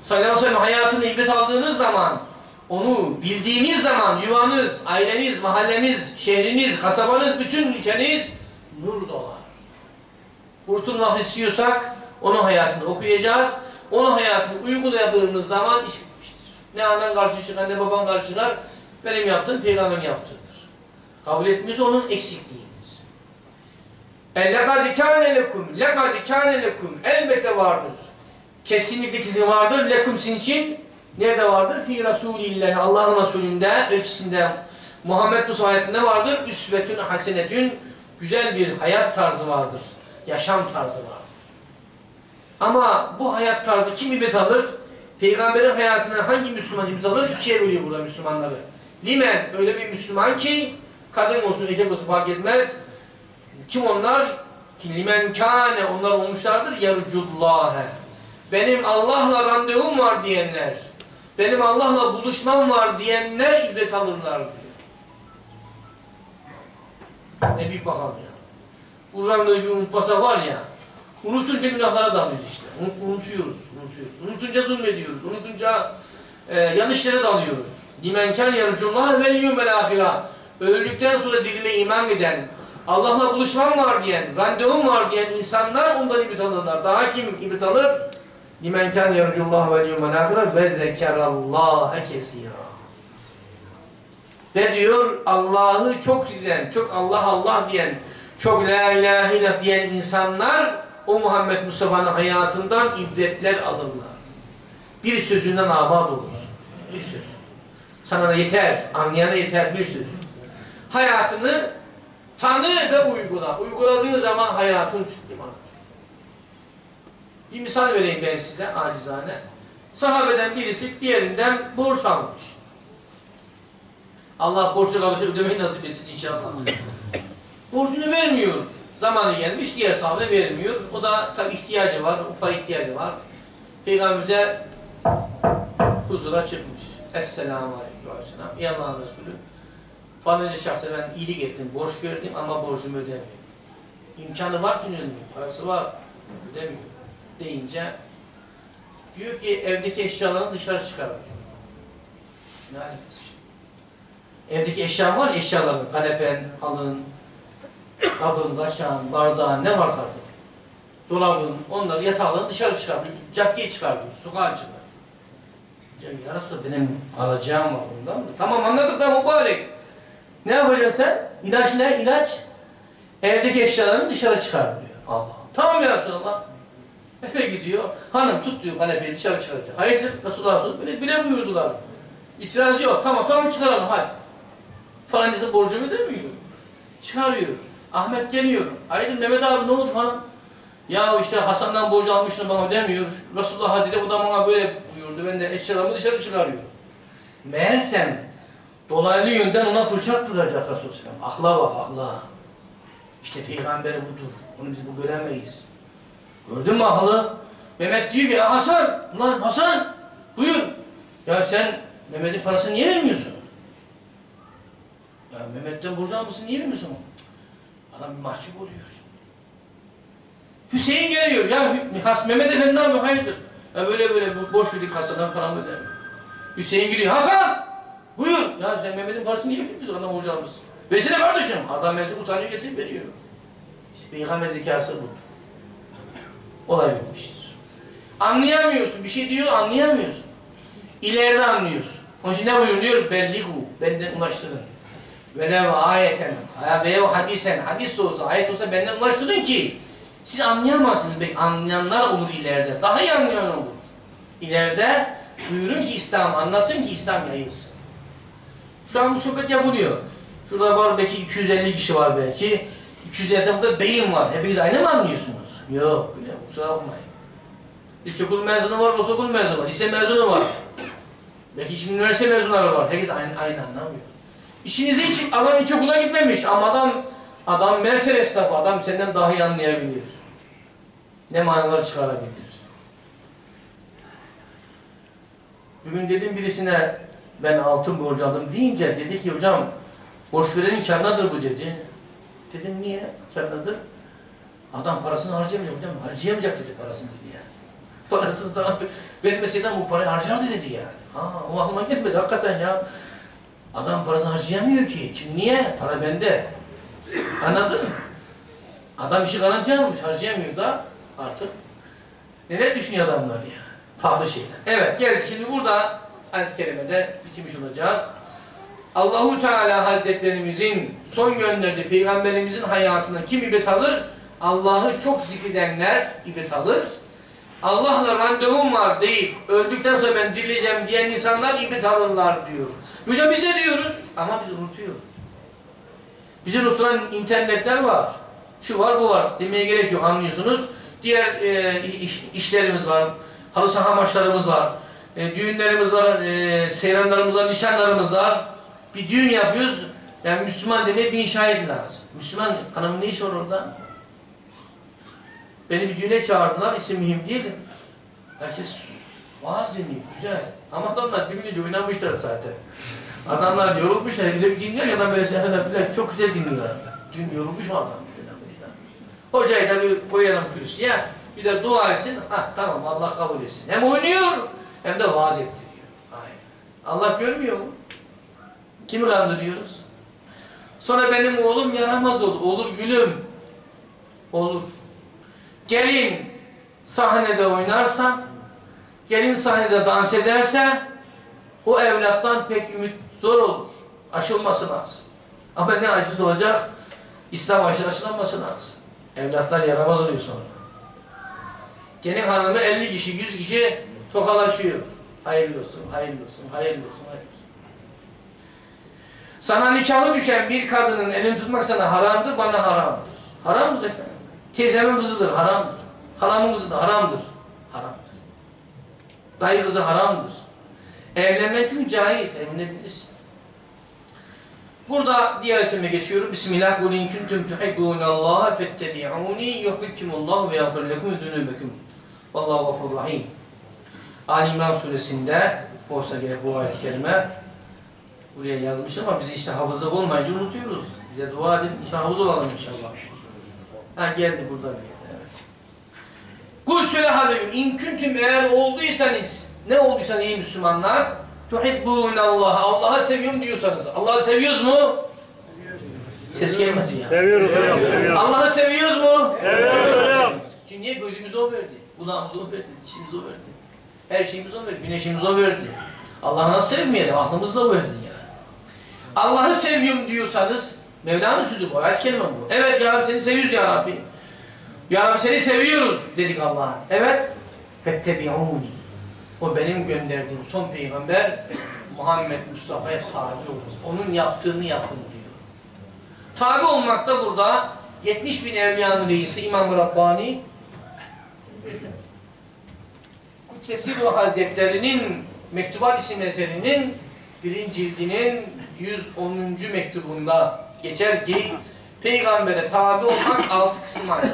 sallallahu aleyhi ve sellem hayatını ibret aldığınız zaman onu bildiğiniz zaman yuvanız, aileniz, mahalleniz, şehriniz, kasabanız, bütün ülkeniz nur dolar. Kurtulmak istiyorsak onun hayatını okuyacağız. Onun hayatını uyguladığımız zaman. Ne anan karşı çıkar ne baban karşı çıkar. Benim yaptığım peygamberin yaptığıdır. Kabul etmiyorsa onun e lekad kâne lekum, lekad kâne lekum. Elbette vardır. Kesinlikle kesin vardır. Lekum sizin için nerede vardır? Fi Resulillah, Allah'ın Resulü'nde, elçisinde, Muhammed Musa hayatında vardır. Üsvetün hasenetün, güzel bir hayat tarzı vardır. Yaşam tarzı vardır. Ama bu hayat tarzı kim ibret alır? Peygamberin hayatına hangi Müslüman ibret alır? İkiye bölüyor burada Müslümanları. Limen öyle bir Müslüman ki kadın olsun, erkek olsun fark etmez kim onlar? Limen kâne onlar olmuşlardır yarcullâhe. Benim Allah'la randevum var diyenler, benim Allah'la buluşmam var diyenler ibret alırlar diyor. Ne büyük bakalım ya. Bu randevu bir unutmasa var ya, unutunca günahlara dalıyoruz işte. Unutuyoruz, unutuyoruz. Unutunca zulmediyoruz, unutunca e, yanlışlara dalıyoruz. Limenken yarıcullah ve yevmel ahira. Öldükten sonra dilime iman eden, Allah'la buluşmam var diyen, randevum var diyen insanlar ondan ibret alırlar. Daha kim ibret alır? Limen kan yercullah ve yevmel ahire ve zekerallaha kesira. Ve diyor Allah'ı çok zikren, çok Allah Allah diyen, çok la ilahe illallah diyen insanlar o Muhammed Mustafa'nın hayatından ibretler alırlar. Bir sözünden abad olur. Bir söz. Sana da yeter, anlayana yeter bir söz. Hayatını tanı ve uygula. Uyguladığı zaman hayatın liman. Bir misal vereyim ben size acizane. Sahabeden birisi diğerinden borç almış. Allah borcu kalırsa ödemeyi nasip etsin inşallah. Borcunu vermiyor. Zamanı gelmiş diğer sahabe vermiyor. O da tabi ihtiyacı var, para ihtiyacı var. Peygamberimize huzura çıkmış. Esselamu Aleyküm Aleyhisselam. Ey Allah'ın Resulü. Bana önce şahsen ben iyilik ettim, borç verdim ama borcumu ödemiyor. İmkanı var ki ödemiyor, parası var, ödemiyor deyince diyor ki evdeki eşyalarını dışarı çıkarıyor. Ne alakası? Evdeki eşya var eşyaların, kanepen, halın, kabın, kaşağın, bardağın ne varsa artık. Dolabın, onları yatağını dışarı çıkarıyor. Caddeye çıkarıyor, sokağa. Hocam ya Resulallah benim alacağım var bundan da. Tamam anladık da mübarek. Ne yapacaksın sen? İlaç ne? İlaç. Evdeki eşyalarını dışarı çıkar diyor. Allah. Tamam ya Resulallah. Eve gidiyor. Hanım tut diyor kanepeyi dışarı çıkaracak. Hayırdır Resulullah böyle bile buyurdular. İtiraz yok. Tamam tamam çıkaralım hadi. Falancası borcumu ödemiyor. Çıkarıyor. Ahmet geliyor. Hayırdır Mehmet abi ne oldu falan. Ya işte Hasan'dan borcu almıştım bana ödemiyor. Resulullah hadi de bu da bana böyle buyurdu. Ben de eşyalarımı dışarı çıkarıyorum. Meğersem dolaylı yönden ona fırça attıracak Resulullah. Akla bak akla. İşte peygamberi budur. Onu biz bu göremeyiz. Gördün mü aklı? Mehmet diyor ki Hasan, ulan Hasan buyur. Ya sen Mehmet'in parasını niye vermiyorsun? Ya Mehmet'ten borcu almışsın niye vermiyorsun? Adam bir mahcup oluyor. Hüseyin geliyor. Ya Mehmet Efendi abi hayırdır? Ya böyle böyle boş verdik kasadan paramı öder. Hüseyin geliyor. Hasan! Buyur. Ya sen Mehmet'in parasını niye vermiyorsun? Adam borcu almışsın. Versene kardeşim. Adam mezun utanıyor getirip veriyor. İşte peygamber zekası bu. Olay bitmiştir. Anlayamıyorsun. Bir şey diyor anlayamıyorsun. İleride anlıyorsun. Onun için ne buyuruyor? Bellihu. Benden ulaştırın. Velev ayeten. Veya hadisen. Hadis de olsa, ayet olsa benden ulaştırın ki siz anlayamazsınız. Belki anlayanlar olur ileride. Daha iyi anlayan olur. İleride buyurun ki İslam, anlatın ki İslam yayılsın. Şu an bu sohbet yapılıyor. Şurada var belki 250 kişi var belki. 250'de burada beyin var. Hepiniz aynı mı anlıyorsunuz? Yok. Bile, kusura bakmayın. İlkokul mezunu var, ortaokul mezunu var, lise mezunu var. Belki şimdi üniversite mezunları var. Herkes aynı, aynı anlamıyor. İşinizi hiç adam ilkokula gitmemiş ama adam adam Mercedes tabi adam senden daha iyi anlayabilir. Ne manalar çıkarabilir. Bugün dedim birisine ben altın borcu aldım deyince dedi ki hocam boş verenin karnadır bu dedi. Dedim niye karnadır? Adam parasını harcayamayacak hocam. Harcayamayacak dedi parasını dedi yani. Parasını sana vermeseyden bu parayı harcardı dedi yani. Ha, o aklıma gelmedi hakikaten ya. Adam parasını harcayamıyor ki. Çünkü niye? Para bende. Anladın mı? Adam işi garanti almış, harcayamıyor da artık. Neler düşünüyor adamlar ya? Pahalı şeyler. Evet, geldik şimdi burada ayet-i kerimede bitirmiş olacağız. Allahu Teala Hazretlerimizin son gönderdiği peygamberimizin hayatına kim ibret alır? Allah'ı çok zikredenler ibret alır. Allah'la randevum var deyip öldükten sonra ben dirileceğim diyen insanlar ibret alırlar diyor. Hocam biz de diyoruz ama biz unutuyoruz. Bizi unutulan internetler var. Şu var bu var demeye gerek yok anlıyorsunuz. Diğer e, iş, işlerimiz var. Halı saha maçlarımız var. E, düğünlerimiz var. E, seyranlarımız var. Nişanlarımız var. Bir düğün yapıyoruz. Yani Müslüman demeye bin şahit lazım. Müslüman hanım ne iş olur orada? Beni bir düğüne çağırdılar. İsim mühim değil. Herkes vaaz dinliyor. Güzel. Ama adamlar birbirine oynamışlar zaten. Adamlar yorulmuşlar. Bir de bir dinliyor ya da böyle seferler falan çok güzel dinliyorlar. Dün yorulmuş mu adam? Hocayı da bir koyalım kürsüye. Bir de dua etsin. Ha tamam Allah kabul etsin. Hem oynuyor hem de vaaz ettiriyor. Aynen. Allah görmüyor mu? Kimi kandırıyoruz? Sonra benim oğlum yaramaz olur. Olur gülüm. Olur. Gelin sahnede oynarsa, gelin sahnede dans ederse o evlattan pek ümit zor olur. Aşılması lazım. Ama ne aşısı olacak? İslam aşısı aşılanması lazım. Evlatlar yaramaz oluyor sonra. Gelin hanımı 50 kişi, 100 kişi tokalaşıyor. Hayırlı olsun, hayırlı olsun, hayırlı olsun, hayırlı olsun. Sana nikahı düşen bir kadının elini tutmak sana haramdır, bana haramdır. Haramdır efendim. Teyzemin kızıdır, haramdır. Halamın kızı da haramdır. Haramdır. Dayı kızı haramdır. Evlenmek çünkü caiz, evlenebilirsin. Burada diğer etime geçiyorum. Bismillah. قُلْ اِنْ كُنْتُمْ تُحِبُّونَ اللّٰهَ فَاتَّبِعُونِي يُحْبِكُمُ اللّٰهُ وَيَغْفِرْ لَكُمْ ذُنُوبَكُمْ وَاللّٰهُ غَفُرْ rahim. Ali İmran suresinde olsa gerek bu ayet-i kerime buraya yazmış ama biz işte hafıza olmayınca unutuyoruz. Bize dua edin, inşallah hafız olalım inşallah. Ha geldi burada. Kul söyle Habibim, in küntüm eğer olduysanız, ne olduysan iyi Müslümanlar, tuhibbûnallâhe, Allah'ı seviyorum diyorsanız, Allah'ı seviyoruz mu? Ses gelmesin ya. Seviyoruz hocam, seviyoruz. Allah'ı seviyoruz mu? Seviyoruz hocam. Çünkü niye gözümüzü o verdi, kulağımızı o verdi, dişimizi o verdi. Her şeyimizi o verdi, güneşimizi o verdi. Allah'ı nasıl sevmeyelim, aklımızı da o verdi yani. Allah'ı seviyorum diyorsanız, Mevla'nın sözü bu, ayet kelime bu. Evet ya Rabbi seni seviyoruz ya Rabbi. Ya Rabbi seni seviyoruz dedik Allah'a. Evet. Fettebi'uni. O benim gönderdiğim son peygamber Muhammed Mustafa'ya tabi olun. Onun yaptığını yapın diyor. Tabi olmak da burada 70 bin evliyanın reisi İmam Rabbani Kudsesi Ruh Hazretleri'nin Mektubat isim eserinin birinci cildinin 110. mektubunda geçer ki Peygamber'e tabi olmak altı kısım ayrı.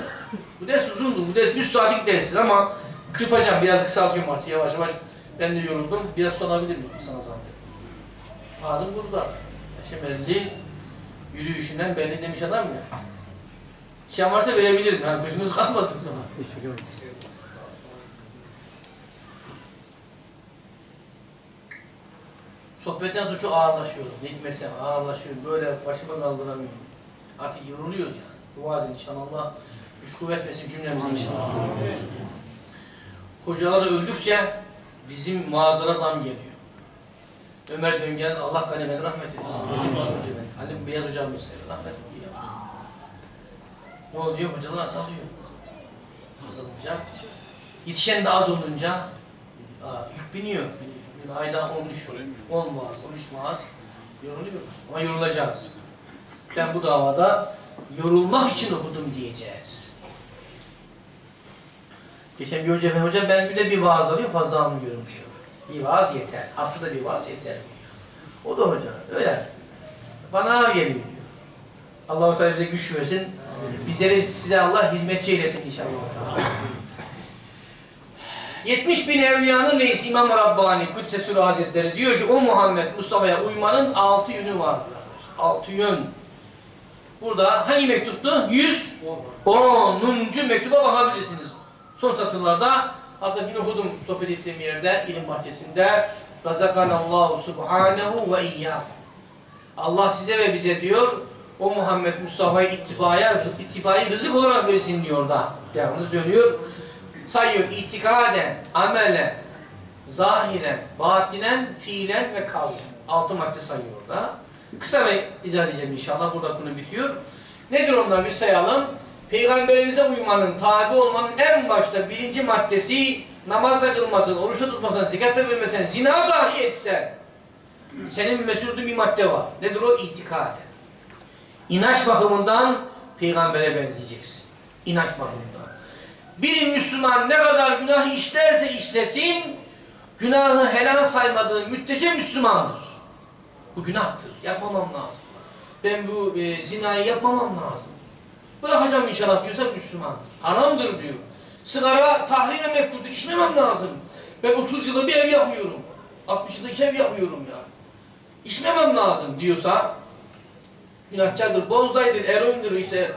Bu ders uzundu. Bu ders 100 saatlik derstir ama kırpacağım. Biraz kısaltıyorum artık yavaş yavaş. Ben de yoruldum. Biraz su alabilir miyim sana zahmet? Ağzım burada. Şemelli yürüyüşünden belli demiş adam ya. İçen varsa verebilirim. Yani gözünüz kalmasın sonra. Sohbetten sonra çok ağırlaşıyorum. Ne hikmetse ağırlaşıyorum. Böyle başıma kaldıramıyorum. Artık yoruluyoruz yani. Dua edin inşallah. Allah güç kuvvet versin cümlemize inşallah. Hocalar öldükçe bizim mağazara zam geliyor. Ömer Döngen, Allah ganemeden rahmet eylesin. Halim Beyaz hocamız rahmet eylesin. Ne oluyor? Hocalar azalıyor. Azalınca. Yetişen de az olunca yük biniyor. Yani ayda 13, 10 vaaz, 13 vaaz yoruluyor. Ama yorulacağız. Ben bu davada yorulmak için okudum diyeceğiz. Geçen bir hoca, hocam ben bir de bir vaaz alıyorum fazla almıyorum diyor. Bir vaaz yeter. Haftada bir vaaz yeter diyor. O da hoca öyle. Bana ağır geliyor diyor. Allah-u Teala bize güç versin. Bizleri size Allah hizmetçi eylesin inşallah. 70 bin evliyanın reisi İmam Rabbani Kudsesül Hazretleri diyor ki o Muhammed Mustafa'ya uymanın altı yönü vardır. Altı yön. Burada hangi mektuptu? 110. mektuba bakabilirsiniz. Son satırlarda hatta yine okudum sohbet ettiğim yerde ilim bahçesinde Razakanallahu subhanehu ve iyyâ Allah size ve bize diyor o Muhammed Mustafa'yı ittibaya, ittibayı rızık olarak verirsin diyor da. Devamlı söylüyor. Sayıyor itikaden, amelen, zahiren, batinen, fiilen ve kavlen. Altı madde sayıyor orada. Kısa ve izah edeceğim inşallah. Burada konu bitiyor. Nedir onlar bir sayalım. Peygamberimize uymanın, tabi olmanın en başta birinci maddesi namazla kılmasın, oruçla tutmasın, zekatta vermesen, zina dahi etsen senin mesulde bir madde var. Nedir o? İtikaden. İnanç bakımından peygambere benzeyeceksin. İnanç bakımından. Bir Müslüman ne kadar günah işlerse işlesin, günahı helal saymadığı müddetçe Müslümandır. Bu günahtır. Yapmamam lazım. Ben bu e, zinayı yapmamam lazım. Bırakacağım inşallah diyorsa Müslümandır. Haramdır diyor. Sigara tahriren mekruhtur. İçmemem lazım. Ben 30 yılda bir ev yapmıyorum. 60 yılda iki ev yapmıyorum ya. İçmemem lazım diyorsa günahkardır, bonzaydır, eroindir, işte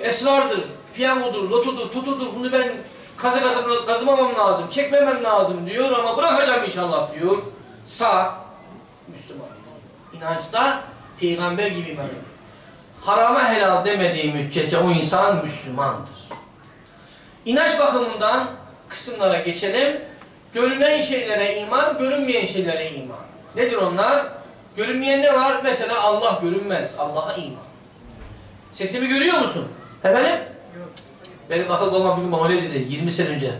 esrardır, piyangodur, lotodur, tutudur. Bunu ben kazı kazı kazımamam lazım, çekmemem lazım diyor ama bırakacağım inşallah diyor. Sağ Müslüman. İnançta peygamber gibi iman. Harama helal demediği müddetçe o insan Müslümandır. İnanç bakımından kısımlara geçelim. Görünen şeylere iman, görünmeyen şeylere iman. Nedir onlar? Görünmeyen ne var? Mesela Allah görünmez. Allah'a iman. Sesimi görüyor musun? Efendim? Benim akıl babam bir gün bana dedi 20 sene önce.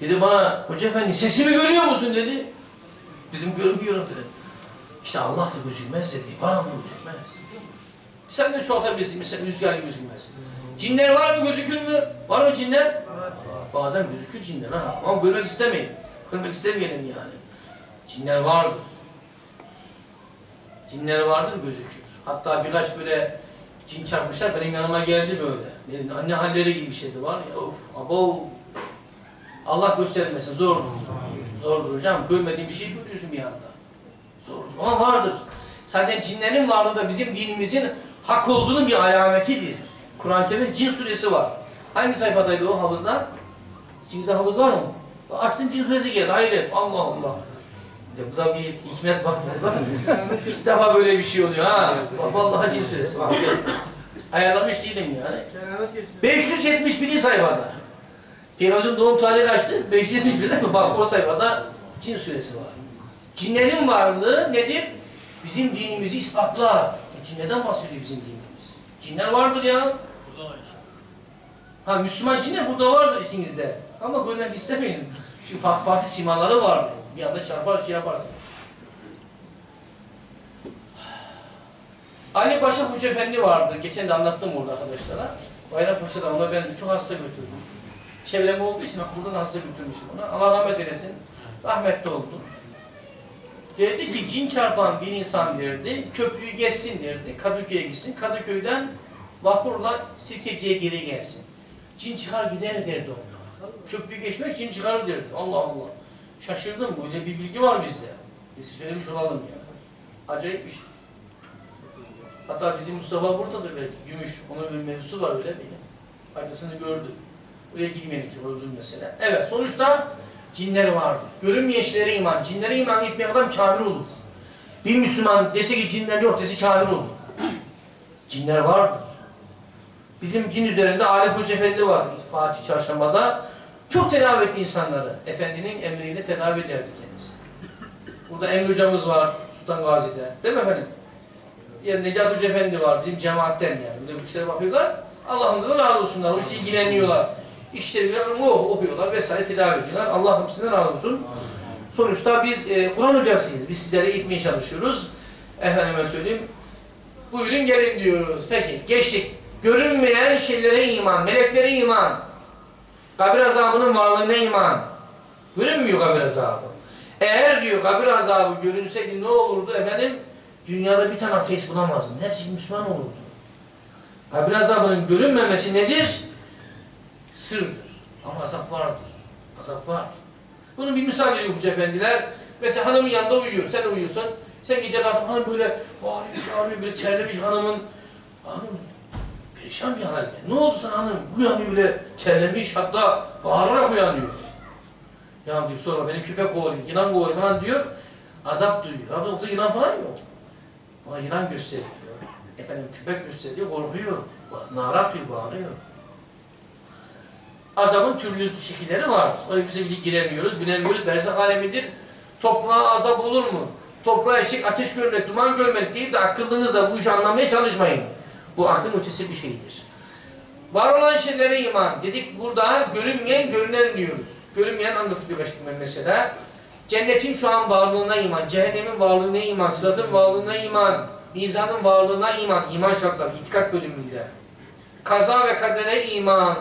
Dedi bana hoca efendi sesimi görüyor musun dedi. Dedim görmüyorum dedi. İşte Allah da gözükmez dedi. Bana mı gözükmez? Sen de şu atabilirsin mesela rüzgar gözükmez. Cinler var mı gözükür mü? Var mı cinler? Var. Bazen gözükür cinler ha. Ama görmek istemeyin. Görmek istemeyelim yani. Cinler vardır. Cinler vardır gözükür. Hatta birkaç böyle cin çarpmışlar benim yanıma geldi böyle. Dedim, anne halleri gibi bir var ya of abo. Allah göstermesin zordur. Zordur hocam. Görmediğin bir şey görüyorsun bir anda. Zordur ama vardır. Zaten cinlerin varlığı da bizim dinimizin hak olduğunun bir alametidir. Kur'an-ı Kerim'in cin suresi var. Hangi sayfadaydı o havuzda? İçinizde havuz var mı? Açtım cin suresi geldi. Hayret. Allah Allah. Ya bu da bir hikmet var. İlk defa böyle bir şey oluyor ha. Vallahi cin suresi var. Ayarlamış değilim yani. 571. sayfada. Peygamberimizin doğum tarihi kaçtı? 571 değil mi? Bak o sayfada cin suresi var. Cinlerin varlığı nedir? Bizim dinimizi ispatlar. E, cin neden bahsediyor bizim dinimiz? Cinler vardır ya. Ha Müslüman cinler burada vardır içinizde. Ama görmek istemeyin. Çünkü farklı farklı simaları vardır. Bir anda çarpar şey yaparsın. Ali Paşa Hoca Efendi vardı. Geçen de anlattım orada arkadaşlara. Bayrampaşa'da ona ben çok hasta götürdüm. Çevrem olduğu için da hasta götürmüşüm ona. Allah rahmet eylesin. Rahmetli oldu. Derdi ki cin çarpan bir insan derdi, köprüyü geçsin derdi, Kadıköy'e gitsin. Kadıköy'den vapurla Sirkeci'ye geri gelsin. Cin çıkar gider derdi onda. Köprüyü geçmek cin çıkarır derdi. Allah Allah. Şaşırdım. Böyle bir bilgi var bizde. Biz söylemiş olalım ya. Acayip bir şey. Hatta bizim Mustafa buradadır belki. Gümüş. Onun bir mevzusu var öyle değil mi? Faydasını gördü. Buraya girmeyelim çok uzun mesele. Evet sonuçta cinler vardır. Görünmeyen şeylere iman. Cinlere iman etmeyen adam kafir olur. Bir Müslüman dese ki cinler yok dese kafir olur. Cinler vardır. Bizim cin üzerinde Arif Hoca Efendi var Fatih Çarşamba'da. Çok tedavi etti insanları. Efendinin emriyle tedavi ederdi kendisi. Burada Emre hocamız var Sultan Gazi'de. Değil mi efendim? Diğer Necat Hoca Efendi var bizim cemaatten yani. De bu işlere bakıyorlar. Allah'ımdan razı olsunlar. O işe ilgileniyorlar. İşleri oh okuyorlar vesaire tedavi ediyorlar. Allah hepsinden razı olsun. Sonuçta biz e, Kur'an hocasıyız. Biz sizlere gitmeye çalışıyoruz. Efendime söyleyeyim. Buyurun gelin diyoruz. Peki geçtik. Görünmeyen şeylere iman, meleklere iman. Kabir azabının varlığına iman. Görünmüyor kabir azabı. Eğer diyor kabir azabı görünseydi ne olurdu efendim? Dünyada bir tane ateist bulamazdın. Hepsi Müslüman olurdu. Kabir azabının görünmemesi nedir? Sırdır. Ama azap vardır. Azap var. Bunun bir misal veriyor Hoca Efendiler. Mesela hanımın yanında uyuyor. Sen uyuyorsun. Sen gece kalkıp hanım böyle bağırıyor, çağırıyor, böyle terlemiş hanımın. Hanım perişan bir halde. Ne oldu sana hanım? Uyanıyor bile terlemiş hatta bağırarak uyanıyor. Ya diyor sonra benim köpek kovalıyor, yılan kovalıyor falan diyor. Azap duyuyor. Abi yoksa yılan falan yok. Ona yılan gösteriyor. Efendim köpek gösteriyor, korkuyor. Nara atıyor, bağırıyor. Azabın türlü şekilleri var. Öyle bize giremiyoruz, bilemiyoruz. Berzak alemidir. Toprağa azap olur mu? Toprağa eşik, ateş görmek, duman görmek deyip de aklınızla bu işi anlamaya çalışmayın. Bu aklın ötesi bir şeydir. Var olan şeylere iman. Dedik burada görünmeyen, görünen diyoruz. Görünmeyen anlatılıyor başka mesela. Cennetin şu an varlığına iman, cehennemin varlığına iman, sıratın varlığına iman, mizanın varlığına iman, iman şartları, itikat bölümünde. Kaza ve kadere iman.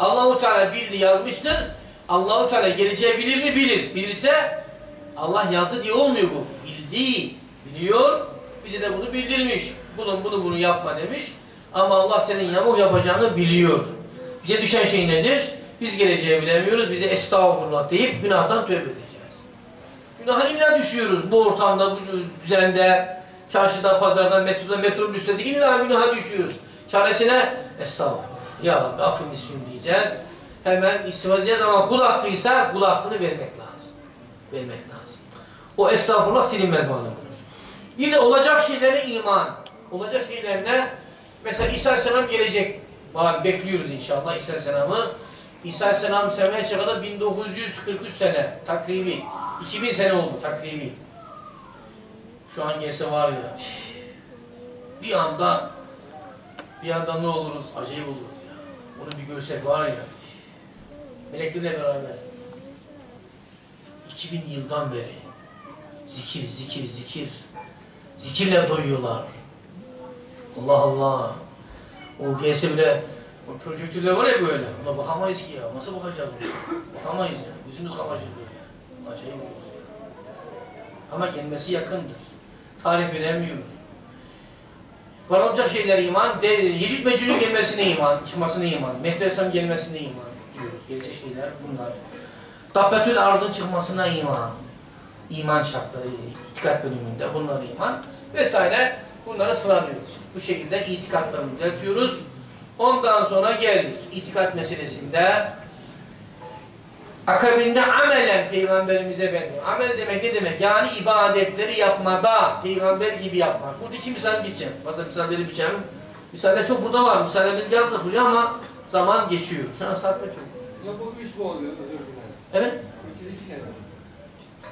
Allahu Teala bildi yazmıştır. Allahu Teala geleceği bilir mi? Bilir. Bilirse Allah yazdı diye olmuyor bu. Bildi, biliyor. Bize de bunu bildirmiş. Bunu bunu bunu yapma demiş. Ama Allah senin yamuk yapacağını biliyor. Bize düşen şey nedir? Biz geleceği bilemiyoruz. Bize estağfurullah deyip günahtan tövbe edeceğiz. Günaha illa düşüyoruz. Bu ortamda, bu düzende, çarşıda, pazarda, metroda, metrobüste de illa günaha düşüyoruz. Çaresine estağfurullah. Ya Rabbi affını istiyorum diyeceğiz. Hemen istifa edeceğiz ama kul hakkıysa kul hakkını vermek lazım. Vermek lazım. O estağfurullah silinmez malumunuz. Yine olacak şeylere iman. Olacak şeylerine mesela İsa Aleyhisselam gelecek. Bekliyoruz inşallah İsa Aleyhisselam'ı. İsa Aleyhisselam sevmeye çıkalı 1943 sene takribi. 2000 sene oldu takribi. Şu an gelse var ya. Bir anda bir anda ne oluruz? Acayip oluruz ya. Onu bir görsek var ya. Meleklerle beraber. 2000 yıldan beri zikir, zikir, zikir. Zikirle doyuyorlar. Allah Allah. O gelse bile o projektörler var ya böyle. Ona bakamayız ki ya. Nasıl bakacağız? Bakamayız ya. Yüzümüz kamaşır böyle. Acayip olur. Ama gelmesi yakındır. Tarih bilemiyoruz. Var olacak şeyler iman. Yecüc Mecüc'ün gelmesine iman. Çıkmasına iman. Mehdi Aleyhisselam gelmesine iman diyoruz. Gelecek şeyler bunlar. Dabbetül Ard'ın çıkmasına iman. İman şartları, itikat bölümünde bunlar iman. Vesaire bunları sıralıyoruz. Bu şekilde itikatlarımızı düzeltiyoruz. Ondan sonra geldik itikat meselesinde. Akabinde amelen peygamberimize benziyor. Amel demek ne demek? Yani ibadetleri yapmada peygamber gibi yapmak. Burada iki misal geçeceğim. Fazla misal veremeyeceğim. Misaller çok burada var. Misaller bir yazdık buraya ama zaman geçiyor. Saat kaç oldu? Ya bu üç mü oluyor? Özür dilerim. Evet. İkisi iki sene.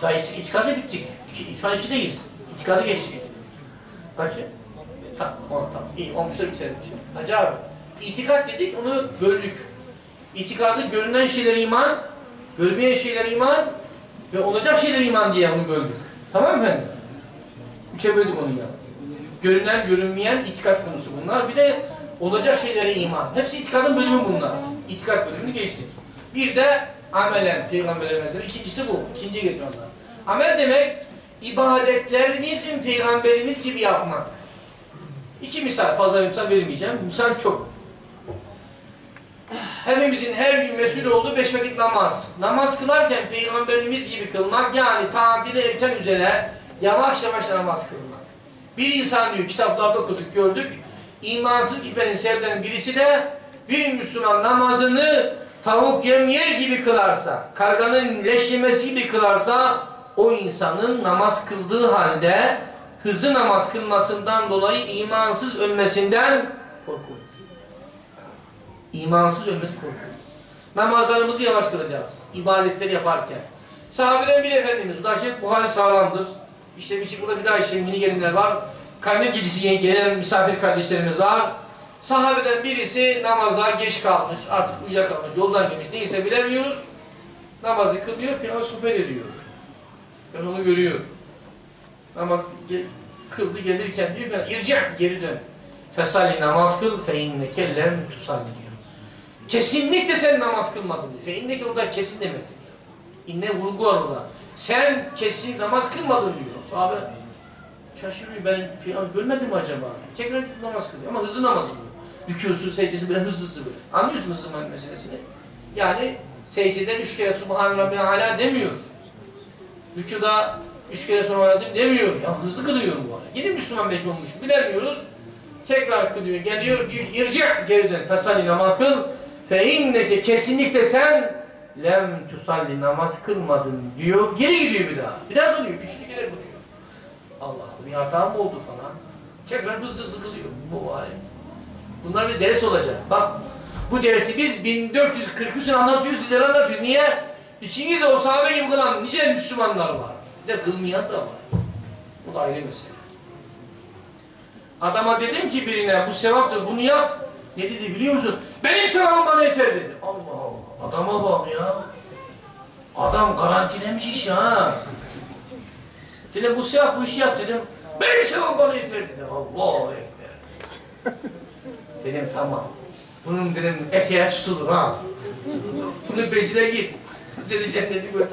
Daha it itikada bittik. İki, şu an ikideyiz. İtikada geçtik. Kaçı? On, tamam. İyi, olmuşsa bir sene. Hacı abi. İtikat dedik, onu böldük. İtikadı görünen şeyler iman, görmeyen şeyler iman ve olacak şeyler iman diye onu böldük. Tamam mı efendim? Üçe böldük onu ya. Görünen, görünmeyen itikat konusu bunlar. Bir de olacak şeylere iman. Hepsi itikadın bölümü bunlar. İtikat bölümünü geçtik. Bir de amelen, peygambere benzer. İkincisi bu. İkinciye geçiyorlar. Amel demek, ibadetlerimizin peygamberimiz gibi yapmak. İki misal, fazla misal vermeyeceğim. Misal çok. Hepimizin her gün mesul olduğu beş vakit namaz. Namaz kılarken Peygamberimiz gibi kılmak yani tadili erken üzere yavaş yavaş namaz kılmak. Bir insan diyor kitaplarda okuduk gördük. İmansız gitmenin sebeplerinden birisi de bir Müslüman namazını tavuk yem yer gibi kılarsa, karganın leş yemesi gibi kılarsa o insanın namaz kıldığı halde hızlı namaz kılmasından dolayı imansız ölmesinden korkulur. İmansız ölmesi korkulur. Namazlarımızı yavaş kılacağız. ibadetleri yaparken. Sahabeden bir efendimiz, bu da şey Buhari sağlamdır. İşte bir şey burada bir daha işte mini gelinler var. Kandil gecesi gelen misafir kardeşlerimiz var. Sahabeden birisi namaza geç kalmış, artık uyuyakalmış, yoldan gelmiş, neyse bilemiyoruz. Namazı kılıyor, piyano sohbet ediyor. Ben onu görüyorum. Namaz kıldı gelirken diyor ki, irci geri dön. Fesalli namaz kıl, fe inneke lem tusalli. Kesinlikle sen namaz kılmadın. Fe inneke orada kesin demektir. İnne vurgu orada. Sen kesin namaz kılmadın diyor. Sahabe şaşırıyor. Ben görmedim mi acaba? Tekrar namaz kılıyor ama hızlı namaz kılıyor. Rükûsu, secdesi böyle hızlı hızlı böyle. Anlıyorsun hızlı meselesini? Yani secdeden üç kere Subhan Rabbi Ala demiyor. Rükuda üç kere sonra lazım demiyor. Ya hızlı kılıyor bu arada. Yine Müslüman belki olmuş. Bilemiyoruz. Tekrar kılıyor. Geliyor diyor irci geri dön. Fesalli namaz kıl. Fe inneke kesinlikle sen lem tusalli namaz kılmadın diyor. Geri gidiyor bir daha. Bir daha kılıyor. Üçüncü kere kılıyor. Allah Allah bir hata mı oldu falan. Tekrar hızlı hızlı kılıyor. Bu var. Bunlar bir ders olacak. Bak bu dersi biz 1443 sene anlatıyoruz, sizlere anlatıyoruz. Niye? İçinizde o sahabe gibi kılan nice Müslümanlar var. Bir de kılmayan da var. Bu da ayrı mesele. Adama dedim ki birine bu sevaptır bunu yap. Ne dedi biliyor musun? Benim sevabım bana yeter dedi. Allah Allah. Adama bak ya. Adam garantilemiş iş ha. Dedim bu sevap bu işi yap dedim. Benim sevabım bana yeter dedi. Allahu Ekber. dedim tamam. Bunun dedim eteğe tutulur ha. Bunu becile git. Seni cennete götürür.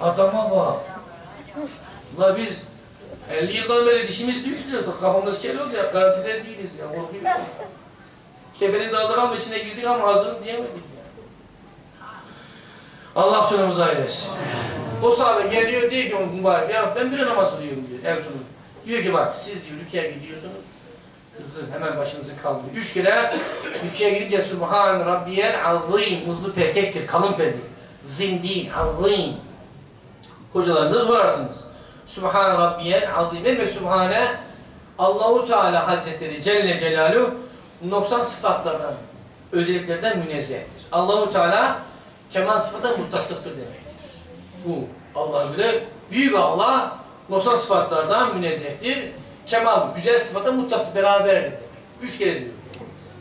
Adama bak. La biz 50 yıldan beri dişimiz düşmüyorsa kafamız kel oldu ya garantide değiliz ya. Kefenin dağdıran içine girdik ama hazırım diyemedik ya. Allah sonumuzu ayırsın. O sahabe geliyor diyor ki mübarek ya ben bir namaz kılıyorum diyor Erzurum. Diyor ki bak siz diyor ülkeye gidiyorsunuz. Hızlı hemen başınızı kaldırıyor. Üç kere ülkeye gidince Subhan Rabbiyel Azim hızlı perkektir kalın perdi. Zin değil azim. Hocalarınızı sorarsınız. Subhan Rabbiyel Azim ve Subhane Allahu Teala Hazretleri Celle Celaluhu noksan sıfatlardan, özelliklerden münezzehtir. Allahu Teala kemal sıfata muttasıftır demektir. Bu Allah bile büyük Allah noksan sıfatlardan münezzehtir. Kemal, güzel sıfata muttasıf beraberdir demektir. Üç kere diyor.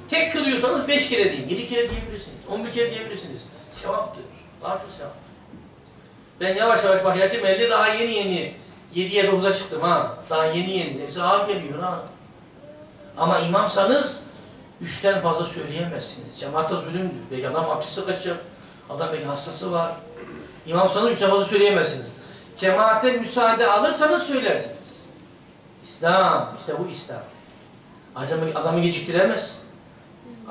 Tek kılıyorsanız beş kere deyin, yedi kere diyebilirsiniz, on bir kere diyebilirsiniz. Sevaptır. Daha çok sevap. Ben yavaş yavaş bak yaşım 50 daha yeni yeni 7'ye 9'a çıktım ha. Daha yeni yeni. Hepsi ağır geliyor ha. Ama imamsanız üçten fazla söyleyemezsiniz. Cemaate zulümdür. Belki adam hapiste kaçacak. Adam belki hastası var. İmamsanız üçten fazla söyleyemezsiniz. Cemaatte müsaade alırsanız söylersiniz. İslam. işte bu İslam. Adamı, adamı geciktiremez.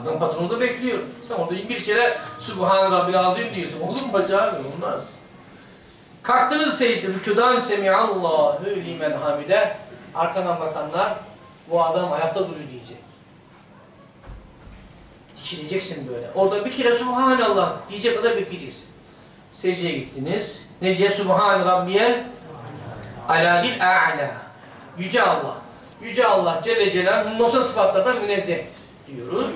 Adam patronu da bekliyor. Sen orada bir kere Subhan Rabbil Azim diyorsun. Olur mu bacağı? Olmaz. Kalktınız secde, rükudan semiallahu limen hamide. Arkadan bakanlar, bu adam ayakta duruyor diyecek. Dikileceksin böyle. Orada bir kere Subhanallah diyecek kadar bekleyeceksin. Secdeye gittiniz. Ne diye? Subhan Rabbiyel alalil a'la. Yüce Allah. Yüce Allah Celle Celaluhu nosa sıfatlardan münezzehtir diyoruz.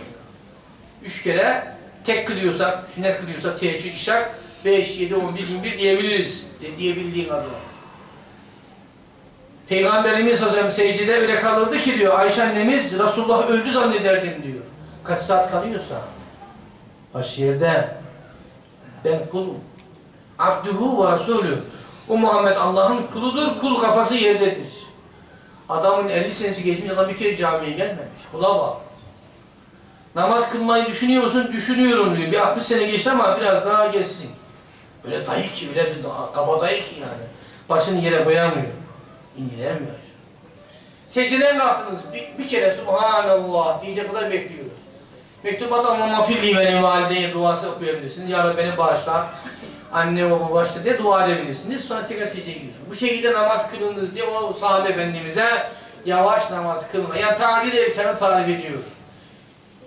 Üç kere tek kılıyorsak, sünnet kılıyorsak teheccüd, işak 5, 7, 11, 21 diyebiliriz. De, diyebildiğin kadar. Peygamberimiz Hazreti secdede öyle kalırdı ki diyor Ayşe annemiz Resulullah öldü zannederdim diyor. Kaç saat kalıyorsa. Baş yerde. Ben kulum. Abduhu ve Resulü. O Muhammed Allah'ın kuludur. Kul kafası yerdedir. Adamın 50 senesi geçmiş adam bir kere camiye gelmemiş. Kula bak. Namaz kılmayı düşünüyor musun? Düşünüyorum diyor. Bir 60 sene geçti ama biraz daha geçsin. Öyle dayı ki, öyle kaba dayı ki yani. Başını yere koyamıyor. İndiremiyor. Secdeden kalktınız. Bir, bir kere Subhanallah diyecek kadar bekliyoruz. Mektubat almama filli ve valideye duası okuyabilirsiniz. Ya Rabbi beni bağışla. Anne baba bağışla diye dua edebilirsiniz. Sonra tekrar secdeye gidiyorsunuz. Bu şekilde namaz kılınız diye o sahabe efendimize yavaş namaz kılma. Yani tadil erkanı tarif ediyor.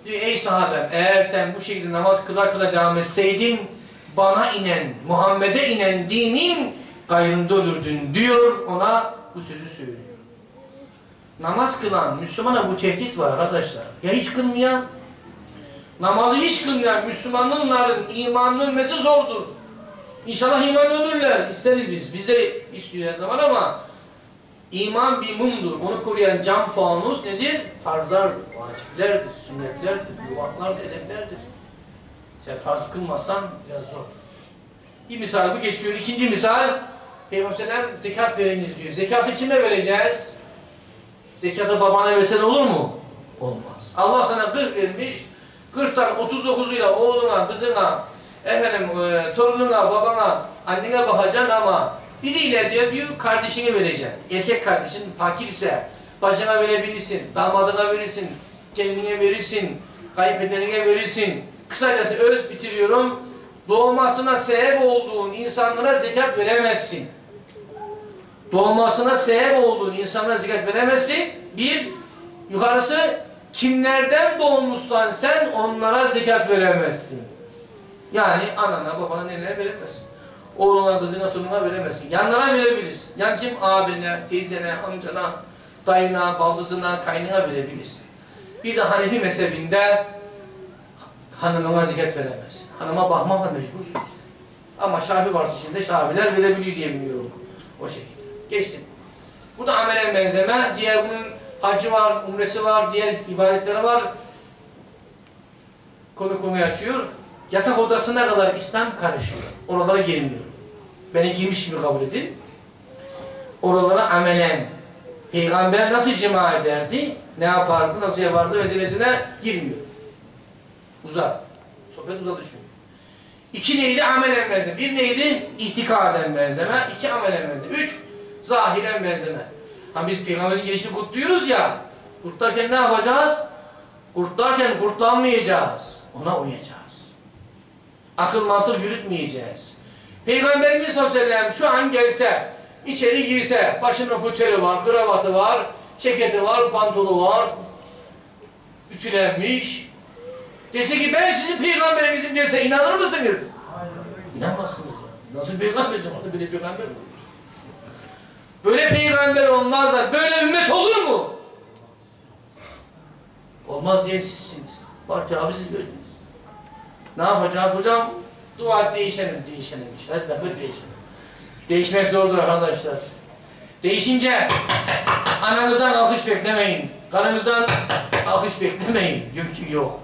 Diyor ey sahabem eğer sen bu şekilde namaz kıla kıla devam etseydin bana inen, Muhammed'e inen dinin gayrında ölürdün diyor ona bu sözü söylüyor. Namaz kılan Müslümana bu tehdit var arkadaşlar. Ya hiç kılmayan? Namazı hiç kılmayan Müslümanların imanının ölmesi zordur. İnşallah iman ölürler. İsteriz biz. Biz de istiyor her zaman ama iman bir mumdur. Onu koruyan cam fanus nedir? Farzlar, vaciplerdir, sünnetlerdir, yuvatlardır, edeplerdir. Sen farz kılmazsan biraz zor. Bir misal bu geçiyor. İkinci misal Peygamber zekat veriniz diyor. Zekatı kime vereceğiz? Zekatı babana versen olur mu? Olmaz. Allah sana 40 vermiş. 40'tan 39'uyla oğluna, kızına, efendim, e, torununa, babana, annene bakacaksın ama biriyle diyor, diyor kardeşine vereceksin. Erkek kardeşin fakirse başına verebilirsin, damadına verirsin, gelinine verirsin, kaybedenine verirsin. Kısacası öz bitiriyorum. Doğmasına sebep olduğun insanlara zekat veremezsin doğmasına sebep olduğun insanlara zekat veremezsin. Bir, yukarısı kimlerden doğmuşsan sen onlara zekat veremezsin. Yani anana, babana, neneye veremezsin. Oğluna, kızına, torununa veremezsin. Yanlara verebilirsin. Yan kim? Abine, teyzene, amcana, dayına, baldızına, kaynına verebilirsin. Bir de Hanefi mezhebinde hanımına zekat veremezsin. Hanıma bakmakla mecbur. Ama Şafi varsa içinde Şafiler verebiliyor diye biliyorum. O şekilde. Geçtim. Bu da amelen benzeme. Diğer bunun hacı var, umresi var, diğer ibadetleri var. Konu konuyu açıyor. Yatak odasına kadar İslam karışıyor. Oralara girmiyor. Beni girmiş gibi kabul edin. Oralara amelen. Peygamber nasıl cima ederdi? Ne yapardı? Nasıl yapardı? Meselesine girmiyor. Uzak. Sohbet uzadı çünkü. İki neydi? Amelen benzeme. Bir neydi? İtikaden benzeme. İki amelen benzeme. Üç, zahiren benzeme. Ha biz Peygamberin gelişini kutluyoruz ya, kurtlarken ne yapacağız? Kurtlarken kurtlanmayacağız. Ona uyacağız. Akıl mantık yürütmeyeceğiz. Peygamberimiz sallallahu aleyhi ve sellem şu an gelse, içeri girse, başında futeli var, kravatı var, ceketi var, pantolu var, ütülenmiş. Dese ki ben sizin peygamberimizim derse inanır mısınız? Hayır. İnanmazsınız. Nasıl peygamberim? Nasıl bir peygamber mi? Böyle peygamber olmaz da böyle ümmet olur mu? Olmaz diye sizsiniz. Bak cevabı siz verdiniz. Ne yapacağız hocam? Dua değişelim, değişelim. Hadi de böyle değişelim. Değişmek zordur arkadaşlar. Değişince ananızdan alkış beklemeyin. Karınızdan alkış beklemeyin. Ki yok.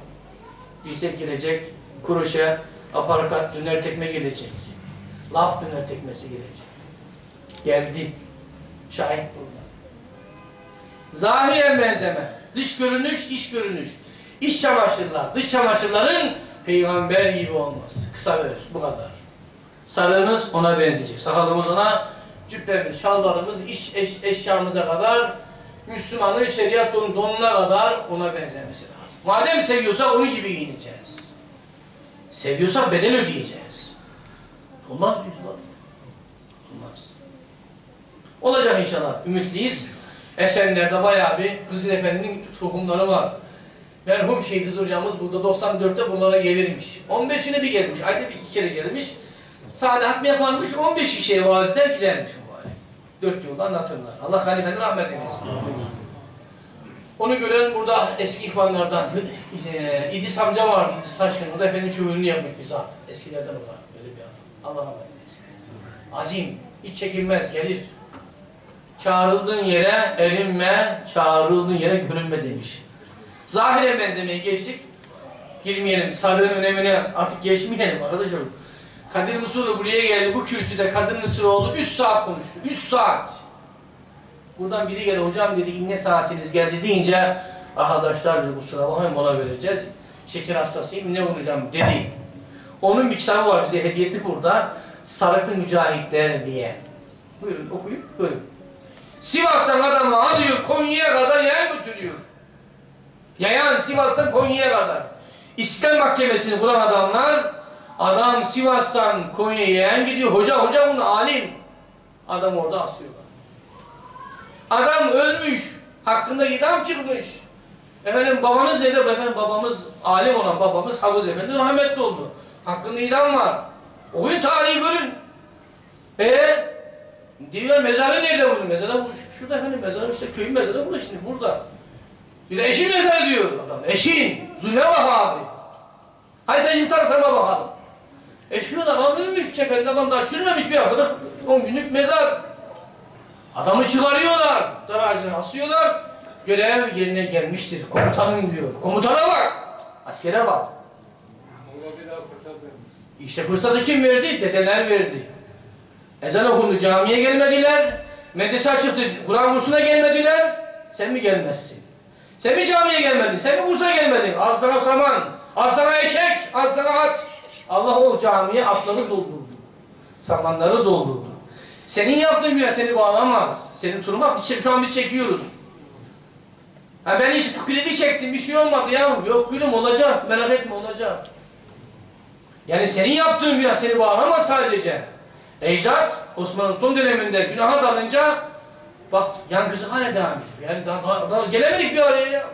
Dirsek gelecek, kroşe, aparkat, döner tekme gelecek. Laf döner tekmesi gelecek. Geldi. Şahit burada. Zahiren benzeme. Dış görünüş, iç görünüş. İç çamaşırlar, dış çamaşırların peygamber gibi olmaz. Kısa verir, bu kadar. Sarığımız ona benzeyecek. Sakalımız ona, cübbemiz, şalvarımız, iç eş, eşyamıza kadar, Müslümanın şeriat don, donuna kadar ona benzemesi lazım. Madem seviyorsa onu gibi giyineceğiz. Seviyorsa bedel ödeyeceğiz. Olmaz mı? Olacak inşallah. Ümitliyiz. Esenler'de bayağı bir Hızır Efendi'nin tohumları var. Merhum Şehit Hızır hocamız burada 94'te bunlara gelirmiş. 15'ine bir gelmiş. Ayda bir iki kere gelmiş. Sade mi yaparmış? 15 kişiye vaazler gidermiş mübarek. Dört yılda anlatırlar. Allah halifenin rahmet eylesin. Onu gören burada eski ikvanlardan e, İdris amca var, İdris Taşkın. O da efendim şöhürünü yapmış bir zat. Eskilerden olan böyle bir adam. Allah rahmet eylesin. Azim, hiç çekinmez, gelir. Çağrıldığın yere erinme, çağrıldığın yere görünme demiş. Zahire benzemeye geçtik. Girmeyelim, sarığın önemine artık geçmeyelim arkadaşlar. Kadir Musul buraya geldi, bu kürsüde Kadir Mısıroğlu 3 saat konuştu. 3 saat. Buradan biri geldi, hocam dedi, inne saatiniz geldi deyince arkadaşlar dedi, kusura bakmayın mola vereceğiz. Şeker hastasıyım, ne olacağım dedi. Onun bir kitabı var bize hediyetli burada. Sarıklı Mücahitler diye. Buyurun okuyun, buyurun. Sivas'tan adamı alıyor, Konya'ya kadar yayan götürüyor. Yayan Sivas'tan Konya'ya kadar. İslam mahkemesini kuran adamlar adam Sivas'tan Konya'ya yeğen gidiyor. Hoca hoca bunun alim. Adam orada asıyorlar. Adam ölmüş. Hakkında idam çıkmış. Efendim babanız nerede? Efendim babamız alim olan babamız Havuz Efendi rahmetli oldu. Hakkında idam var. Okuyun tarihi görün. Eee diyor mezarı nerede bunun? Mezarı bu. Şurada efendim mezarı işte köyün mezarı burada şimdi burada. Bir de eşin mezarı diyor adam. Eşin. Zulme bak abi. Hay sen insan sana bakalım. E şurada adam ölmüş. Kefendi adam daha çürümemiş bir haftada 10 günlük mezar. Adamı çıkarıyorlar. Dar ağacına asıyorlar. Görev yerine gelmiştir. Komutanım diyor. Komutana bak. Askere bak. İşte fırsatı kim verdi? Dedeler verdi. Ezan okundu, camiye gelmediler. Medrese açıldı, Kur'an kursuna gelmediler. Sen mi gelmezsin? Sen mi camiye gelmedin? Sen mi kursa gelmedin? Al sana saman, al sana eşek, al sana at. Allah o camiye atları doldurdu. Samanları doldurdu. Senin yaptığın günah seni bağlamaz. Seni turmak, şu an biz çekiyoruz. Ha ben hiç kredi çektim, bir şey olmadı ya. Yok gülüm olacak, merak etme olacak. Yani senin yaptığın günah seni bağlamaz sadece. Ecdat Osman'ın son döneminde günaha dalınca bak yankısı hala devam ediyor. Yani daha, daha, daha gelemedik bir araya ya.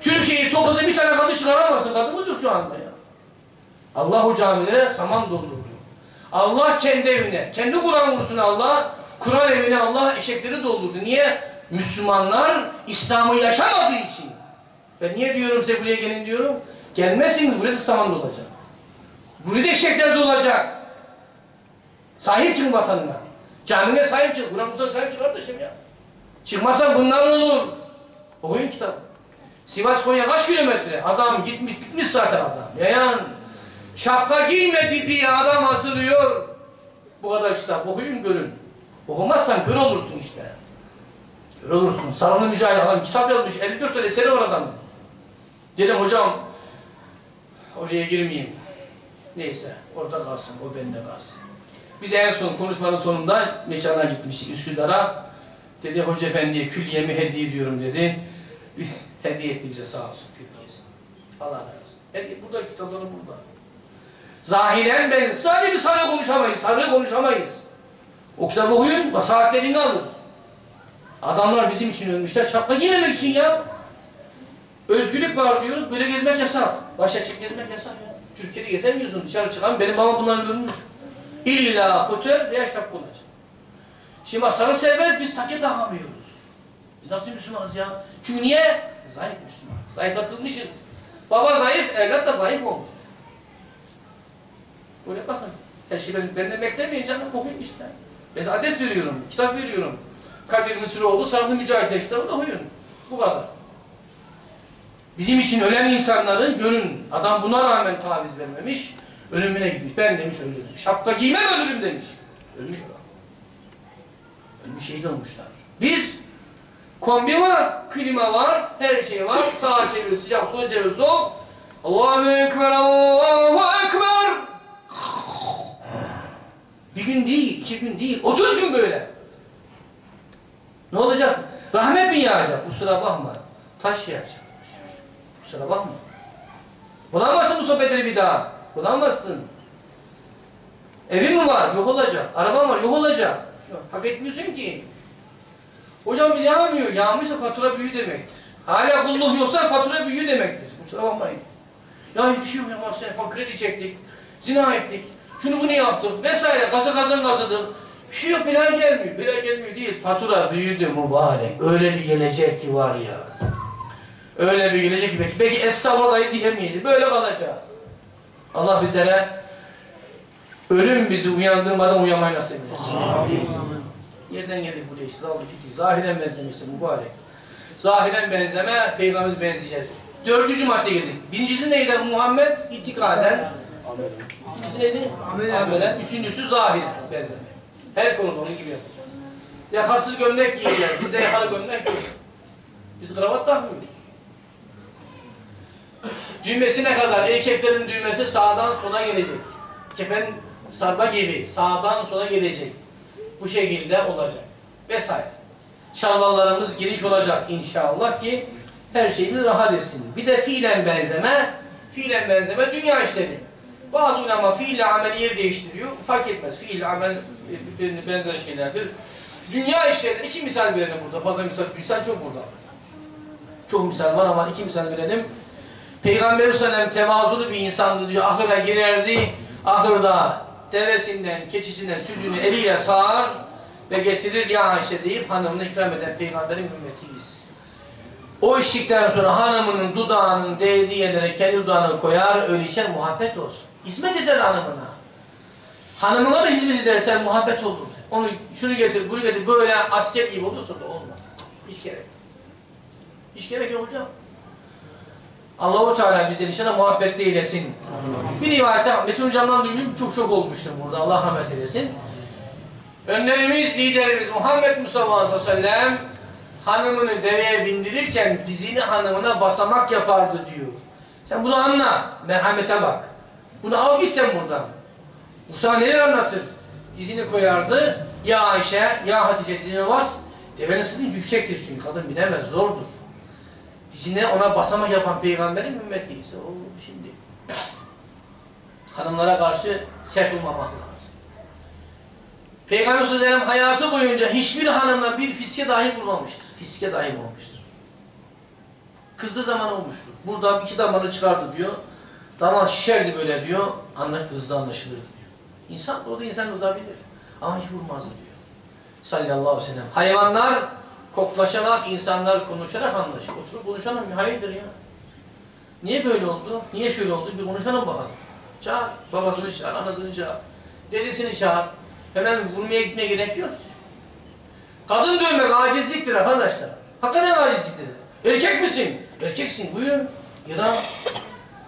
Türkiye'yi toplasa bir tane kadın çıkaramazsın. Kadın yok şu anda ya. Allah o camilere saman doldurdu. Allah kendi evine, kendi Kur'an kursuna Allah, Kur'an evine Allah eşekleri doldurdu. Niye? Müslümanlar İslam'ı yaşamadığı için. Ben niye diyorum size buraya gelin diyorum? Gelmezsiniz buraya da saman dolacak. Burada eşekler dolacak. Sahip çıkın vatanına. Camine sahip çık. Kur'an kursuna sahip çık kardeşim ya. Çıkmazsan bunlar olur. Okuyun kitap. Sivas Konya kaç kilometre? Adam gitmiş bitmiş zaten adam. Yayan. Şapka giymedi diye adam asılıyor. Bu kadar kitap okuyun görün. Okumazsan kör olursun işte. Kör olursun. Sarılı Mücahit adam kitap yazmış. 54 tane eseri var adam. Dedim hocam oraya girmeyeyim. Neyse orada kalsın. O bende kalsın. Biz en son konuşmanın sonunda mekana gitmiştik Üsküdar'a. Dedi hoca efendiye külliyemi hediye ediyorum dedi. Hediye etti bize sağ olsun külliyesi. Allah razı olsun. Hediye, burada kitapları burada. Zahiren ben sadece bir sarı konuşamayız, sarı konuşamayız. O kitabı okuyun, saatlerini alır. Adamlar bizim için ölmüşler, şapka giymemek için ya. Özgürlük var diyoruz, böyle gezmek yasak. Baş açık gezmek yasak ya. Türkiye'de gezemiyorsun, dışarı çıkan, benim babam bunları ölmüş. İlla fotel veya şapka olacak. Şimdi sarı serbest, biz take takamıyoruz. Biz nasıl Müslümanız ya? Çünkü niye? Zayıf Müslüman. Zayıflatılmışız. Baba zayıf, evlat da zayıf olmuş. Böyle bakın. Her şeyi ben, benden beklemeyin canım, okuyun işte. Ben adres veriyorum, kitap veriyorum. Kadir Mısıroğlu, Sarılı Mücahit'e kitabı da okuyun. Bu kadar. Bizim için ölen insanların görün. Adam buna rağmen taviz vermemiş, ölümüne gitmiş. Ben demiş ölürüm. Şapka giymem ölürüm demiş. Ölmüş adam. Ölmüş şehit olmuşlar. Biz kombi var, klima var, her şey var. Sağa çevir sıcak, sola çevir soğuk. Allahu Ekber, Allahu Ekber. Bir gün değil, iki gün değil, otuz gün böyle. Ne olacak? Rahmet mi yağacak? Kusura bakma. Taş yağacak. Kusura bakma. Bulamazsın bu sohbetleri bir daha. Bulamazsın. Evin mi var? Yok olacak. Araban var? Yok olacak. Hak etmiyorsun ki. Hocam yağmıyor. Yağmıyorsa fatura büyü demektir. Hala kulluk yoksa fatura büyü demektir. Kusura bakmayın. Ya hiçbir şey yok ya. Sen kredi çektik. Zina ettik. Şunu bunu yaptık. Vesaire. Gazı gazın gazıdık. Bir şey yok. Bela gelmiyor. Bela gelmiyor değil. Fatura büyüdü mübarek. Öyle bir gelecek ki var ya. Öyle bir gelecek ki belki. Belki estağfurullah diyemeyiz. Böyle kalacağız. Allah bizlere ölüm bizi uyandırmadan uyanmayı nasip etsin. Yerden geldik buraya işte. Daldık gidiyor. Zahiren benzemiştir mübarek. Zahiren benzeme, peygamberimiz benzeyeceğiz. Dördüncü madde geldik. Birincisi neydi? Muhammed itikaden. İkincisi neydi? Amelen. Amelen. Üçüncüsü zahiren benzeme. Her konuda onun gibi yapacağız. Yakasız gömlek giyeceğiz. Bizde yakalı gömlek yok. Biz kravat takmıyoruz. Düğmesine kadar erkeklerin düğmesi sağdan sola gelecek. Kefen sarba gibi sağdan sola gelecek. Bu şekilde olacak. Vesaire. Şalvarlarımız geniş olacak inşallah ki her şeyimiz rahat etsin. Bir de fiilen benzeme Fiilen benzeme dünya işleri. Bazı ulema fiille ameli yer değiştiriyor. Fark etmez. Fiil, amel birbirine benzer şeylerdir. Dünya işlerinde iki misal verelim burada. Fazla misal, misal çok burada. Çok misal var ama iki misal verelim. Peygamber sellem tevazulu bir insandı diyor. Ahıra girerdi. Ahırda devesinden, keçisinden sütünü eliyle sağar ve getirir ya Ayşe deyip hanımına ikram eden peygamberin ümmetiyiz. O içtikten sonra hanımının dudağının değdiği yerlere kendi dudağını koyar, öyle içer muhabbet olsun. Hizmet eder hanımına. Hanımına da hizmet edersen muhabbet olur. Onu şunu getir, bunu getir, böyle asker gibi olursa da olmaz. Hiç gerek. Hiç gerek yok hocam. Allahu Teala bize inşallah muhabbetli eylesin. Bir rivayette Metin hocamdan duydum çok çok olmuştum burada. Allah rahmet eylesin. Önlerimiz, liderimiz Muhammed Mustafa sallallahu aleyhi ve sellem hanımını deveye bindirirken dizini hanımına basamak yapardı diyor. Sen bunu anla. Merhamete bak. Bunu al git sen buradan. Musa neler anlatır? Dizini koyardı. Ya Ayşe, ya Hatice dizine bas. Devenin sırtı yüksektir çünkü kadın binemez, zordur. Dizine ona basamak yapan peygamberin ümmetiyiz. O şimdi hanımlara karşı sert olmamak lazım. Peygamber sallallahu aleyhi ve sellem hayatı boyunca hiçbir hanımla bir fiske dahi bulmamıştır. Fiske dahi bulmamıştır. Kızdığı zaman olmuştur. Buradan iki damarı çıkardı diyor. Damar şişerdi böyle diyor. Anlar kızdı anlaşılırdı diyor. İnsan orada insan kızabilir. Ama hiç vurmazdı diyor. Sallallahu aleyhi ve sellem. Hayvanlar koklaşarak, insanlar konuşarak anlaşır. Oturup konuşalım. Hayırdır ya? Niye böyle oldu? Niye şöyle oldu? Bir konuşalım bakalım. Çağır. Babasını çağır, anasını çağır. Dedesini çağır. Hemen vurmaya gitmeye gerek yok. Kadın dövmek acizliktir arkadaşlar. Hakikaten acizliktir. Erkek misin? Erkeksin. Buyurun. İran.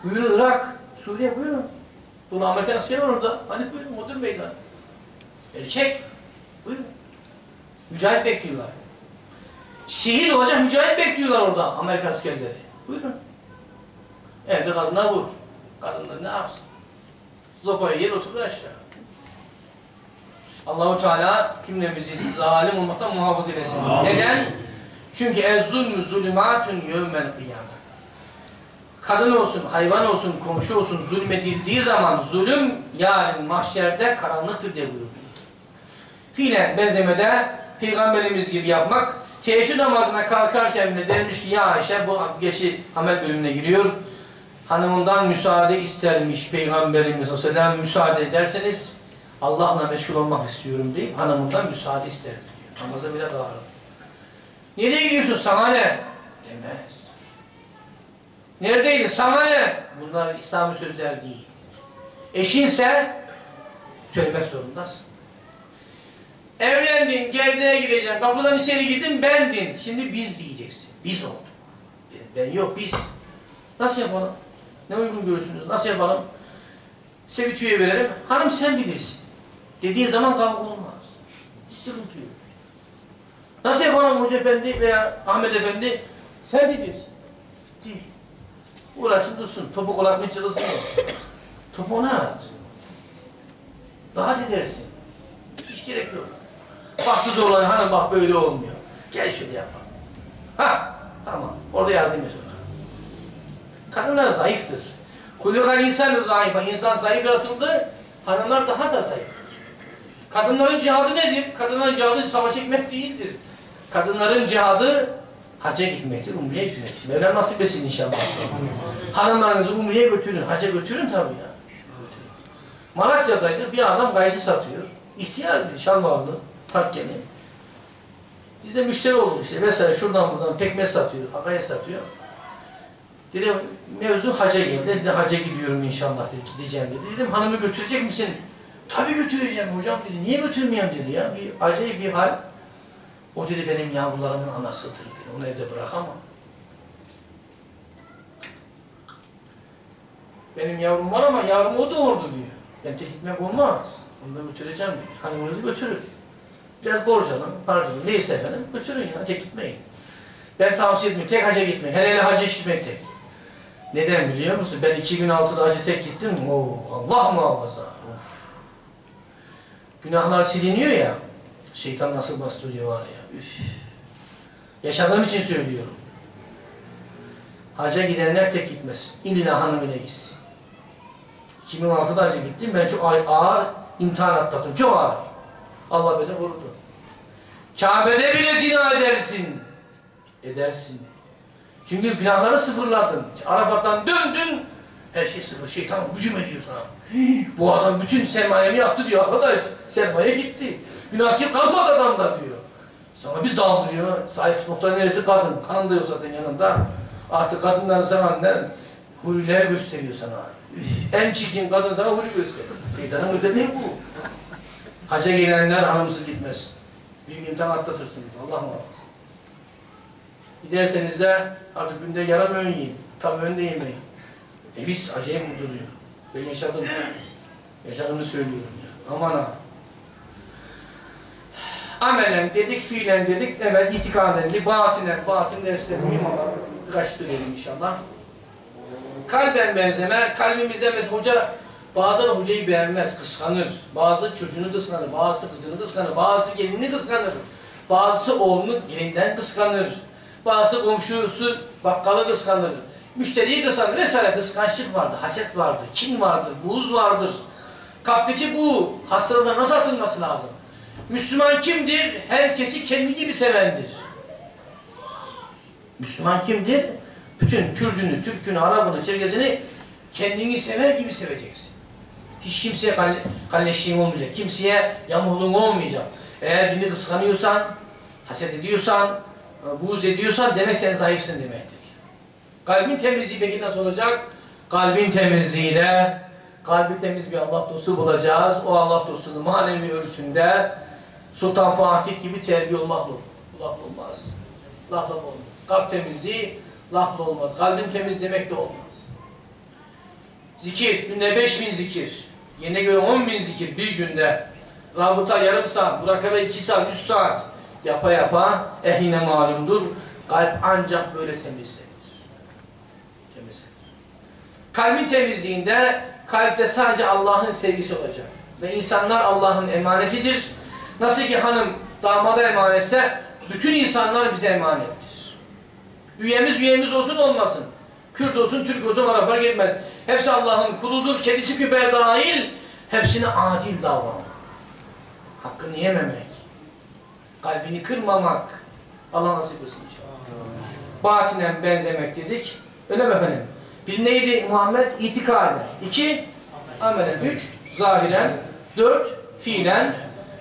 Buyurun Irak. Suriye buyurun. Bunu Amerikan askeri var orada. Hadi buyurun modern meydan. Erkek. Buyurun. Mücahit bekliyorlar. Şehit olacak mücahit bekliyorlar orada Amerika askerleri. Buyurun. Evde kadına vur. Kadınlar ne yapsın? Zopaya yer oturur aşağı. Allahu Teala cümlemizi zalim olmaktan muhafaza eylesin. Neden? Çünkü ez-zulmü zulümatun yevmel kıyamet. Kadın olsun, hayvan olsun, komşu olsun zulmedildiği zaman zulüm yarın mahşerde karanlıktır diye buyurdu. Fiilen benzemede Peygamberimiz gibi yapmak teheccüd namazına kalkarken bile dermiş ki ya Ayşe bu geçi amel bölümüne giriyor. Hanımından müsaade istermiş Peygamberimiz sellem müsaade ederseniz Allah'la meşgul olmak istiyorum deyip hanımından müsaade ister diyor. Namaza bile bağırır. Nereye gidiyorsun? Sana ne? Demez. Neredeydin? Sana ne? Bunlar İslami sözler değil. Eşinse söylemek zorundasın. Evlendin, gerdeğe gideceksin. Kapıdan içeri girdin, bendin. Şimdi biz diyeceksin. Biz olduk. Ben yok, biz. Nasıl yapalım? Ne uygun görürsünüz? Nasıl yapalım? Size bir tüyo verelim. Hanım sen bilirsin. Dediğin zaman kavga olmaz. Sıkıntı yok. Nasıl yapalım Hoca Efendi veya Ahmet Efendi? Sen bilirsin. Değil. Uğraşın dursun. Topu kolatmaya çalışsın. Topuğunu at. Rahat edersin. Hiç gerek yok. Baktı zorlanıyor. Hanım bak böyle olmuyor. Gel şöyle yapalım. Ha, tamam. Orada yardım et ona. Kadınlar zayıftır. Kullukan insan zayıfa. İnsan zayıf yaratıldı. Hanımlar daha da zayıftır. Kadınların cihadı nedir? Kadınların cihadı savaş etmek değildir. Kadınların cihadı hacca gitmektir, umreye gitmektir. Mevlam nasip etsin inşallah. Hanımlarınızı umreye götürün, hacca götürün tabii ya. Malatya'daydı bir adam gayesi satıyor. İhtiyar bir şalvarlı, takkeli. Bizde müşteri oldu işte. Mesela şuradan buradan pekmez satıyor, akaya satıyor. Dedi mevzu hacca geldi. Dedi hacca gidiyorum inşallah dedi, gideceğim dedi. Dedim hanımı götürecek misin? Tabii götüreceğim hocam dedi. Niye götürmeyeyim dedi ya. Bir acayip bir hal. O dedi benim yavrularımın anasıdır dedi. Onu evde bırakamam. Benim yavrum var ama yavrum o doğurdu diyor. Ben tek gitmek olmaz. Onu da götüreceğim diyor. Hanımınızı götürün. Biraz alın, harcayın. Neyse efendim götürün ya. Tek gitmeyin. Ben tavsiye etmiyorum. Tek hacca gitmeyin. Hele hele hacca gitmek tek. Neden biliyor musun? Ben 2006'da hacca tek gittim. Oo, Allah muhafaza. Günahlar siliniyor ya. Şeytan nasıl bastırıyor var ya. Üf. Yaşadığım için söylüyorum. Hacca gidenler tek gitmez. İlla hanımıyla gitsin. 2016'da hacca gittim. Ben çok ağır, imtihan atlattım. Çok ağır. Allah beni korudu. Kabe'de bile zina edersin. Edersin. Çünkü planları sıfırladın. Arafat'tan döndün. Her şey sıfır. Şeytan hücum ediyor sana. Bu adam bütün sermayemi yaptı diyor arkadaş. Sermaye gitti. Günah kalmadı adamda diyor. Sonra biz dağılıyor. Zayıf nokta neresi kadın. Kan da yok zaten yanında. Artık kadınlar sana ne? Huriler gösteriyor sana. En çirkin kadın sana huri gösteriyor. Şeytanın özelliği bu. Hacca gelenler hanımsız gitmez. Büyük imtihan atlatırsınız. Allah muhafaza. Giderseniz de artık günde yarım öğün yiyin. Tam öğün de yemeyin. Biz acayip duruyor. Ben yaşadım. Yaşadığımı söylüyorum. Ya. Aman ha. Amelen dedik, fiilen dedik, evet itikaden batinen, batin derste mühim olan birkaç söyleyelim inşallah. Kalben benzeme, kalbimizde mesela hoca bazen hocayı beğenmez, kıskanır. Bazı çocuğunu kıskanır, bazı kızını kıskanır, bazı gelinini kıskanır. Bazısı oğlunu gelinden kıskanır. Bazı komşusu bakkalı kıskanır. Müşteriyi kıskanır vesaire kıskançlık vardır, haset vardır, kin vardır, buğuz vardır. Kalpteki bu hastalıklar nasıl atılması lazım? Müslüman kimdir? Herkesi kendi gibi sevendir. Müslüman kimdir? Bütün Kürdünü, Türkünü, Arabını, Çerkezini kendini sever gibi seveceksin. Hiç kimseye kalle, kalleşliğin olmayacak. Kimseye yamulun olmayacak. Eğer birini kıskanıyorsan, haset ediyorsan, buğz ediyorsan demek sen zayıfsın demektir. Kalbin temizliği peki nasıl olacak? Kalbin temizliğiyle kalbi temiz bir Allah dostu bulacağız. O Allah dostunu manevi örüsünde Sultan Fatih gibi terbiye olmak. Laf olmaz. Laf olmaz. Kalp temizliği lafla olmaz. Kalbin temiz demek de olmaz. Zikir. Günde 5000 zikir. Yerine göre 10 bin zikir bir günde. Rabıta yarım saat, Buraka'da 2 saat, 3 saat yapa yapa ehline malumdur. Kalp ancak böyle temizlenir. Temizlenir. Kalbin temizliğinde kalpte sadece Allah'ın sevgisi olacak. Ve insanlar Allah'ın emanetidir. Nasıl ki hanım damada emanetse bütün insanlar bize emanettir. Üyemiz üyemiz olsun olmasın. Kürt olsun, Türk olsun bana fark. Hepsi Allah'ın kuludur. Kedisi köpeğe dahil hepsine adil davranmak. Hakkını yememek. Kalbini kırmamak. Allah nasip etsin inşallah. Batinen benzemek dedik. Öyle mi efendim? Bir neydi Muhammed? İtikaden. İki, amelen. Üç, zahiren. Dört, fiilen.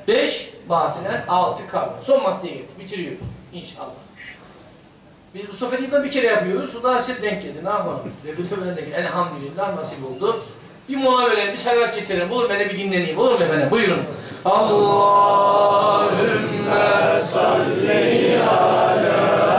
Beş, batinen. Altı, kavram. Son maddeye geldik. Bitiriyoruz. İnşallah. Biz bu sohbeti de bir kere yapıyoruz. O da size denk geldi. Ne yapalım? Ve de denk. Elhamdülillah nasip oldu. Bir mola verelim, bir salavat getirelim. Olur mu? Bir dinleneyim. Olur mu efendim? Buyurun. Allahümme salli ala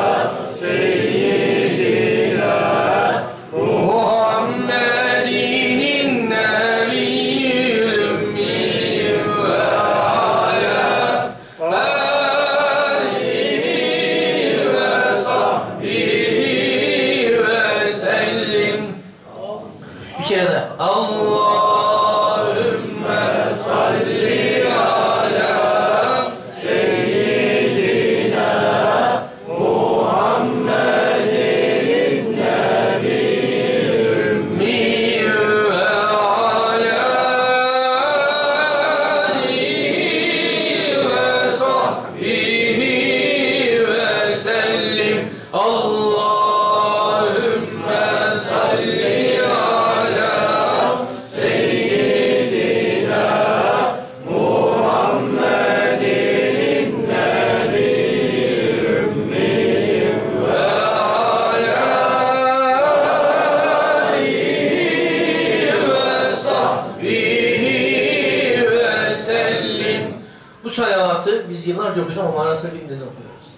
yıllarca okuduk ama manasını bilmeden okuyoruz.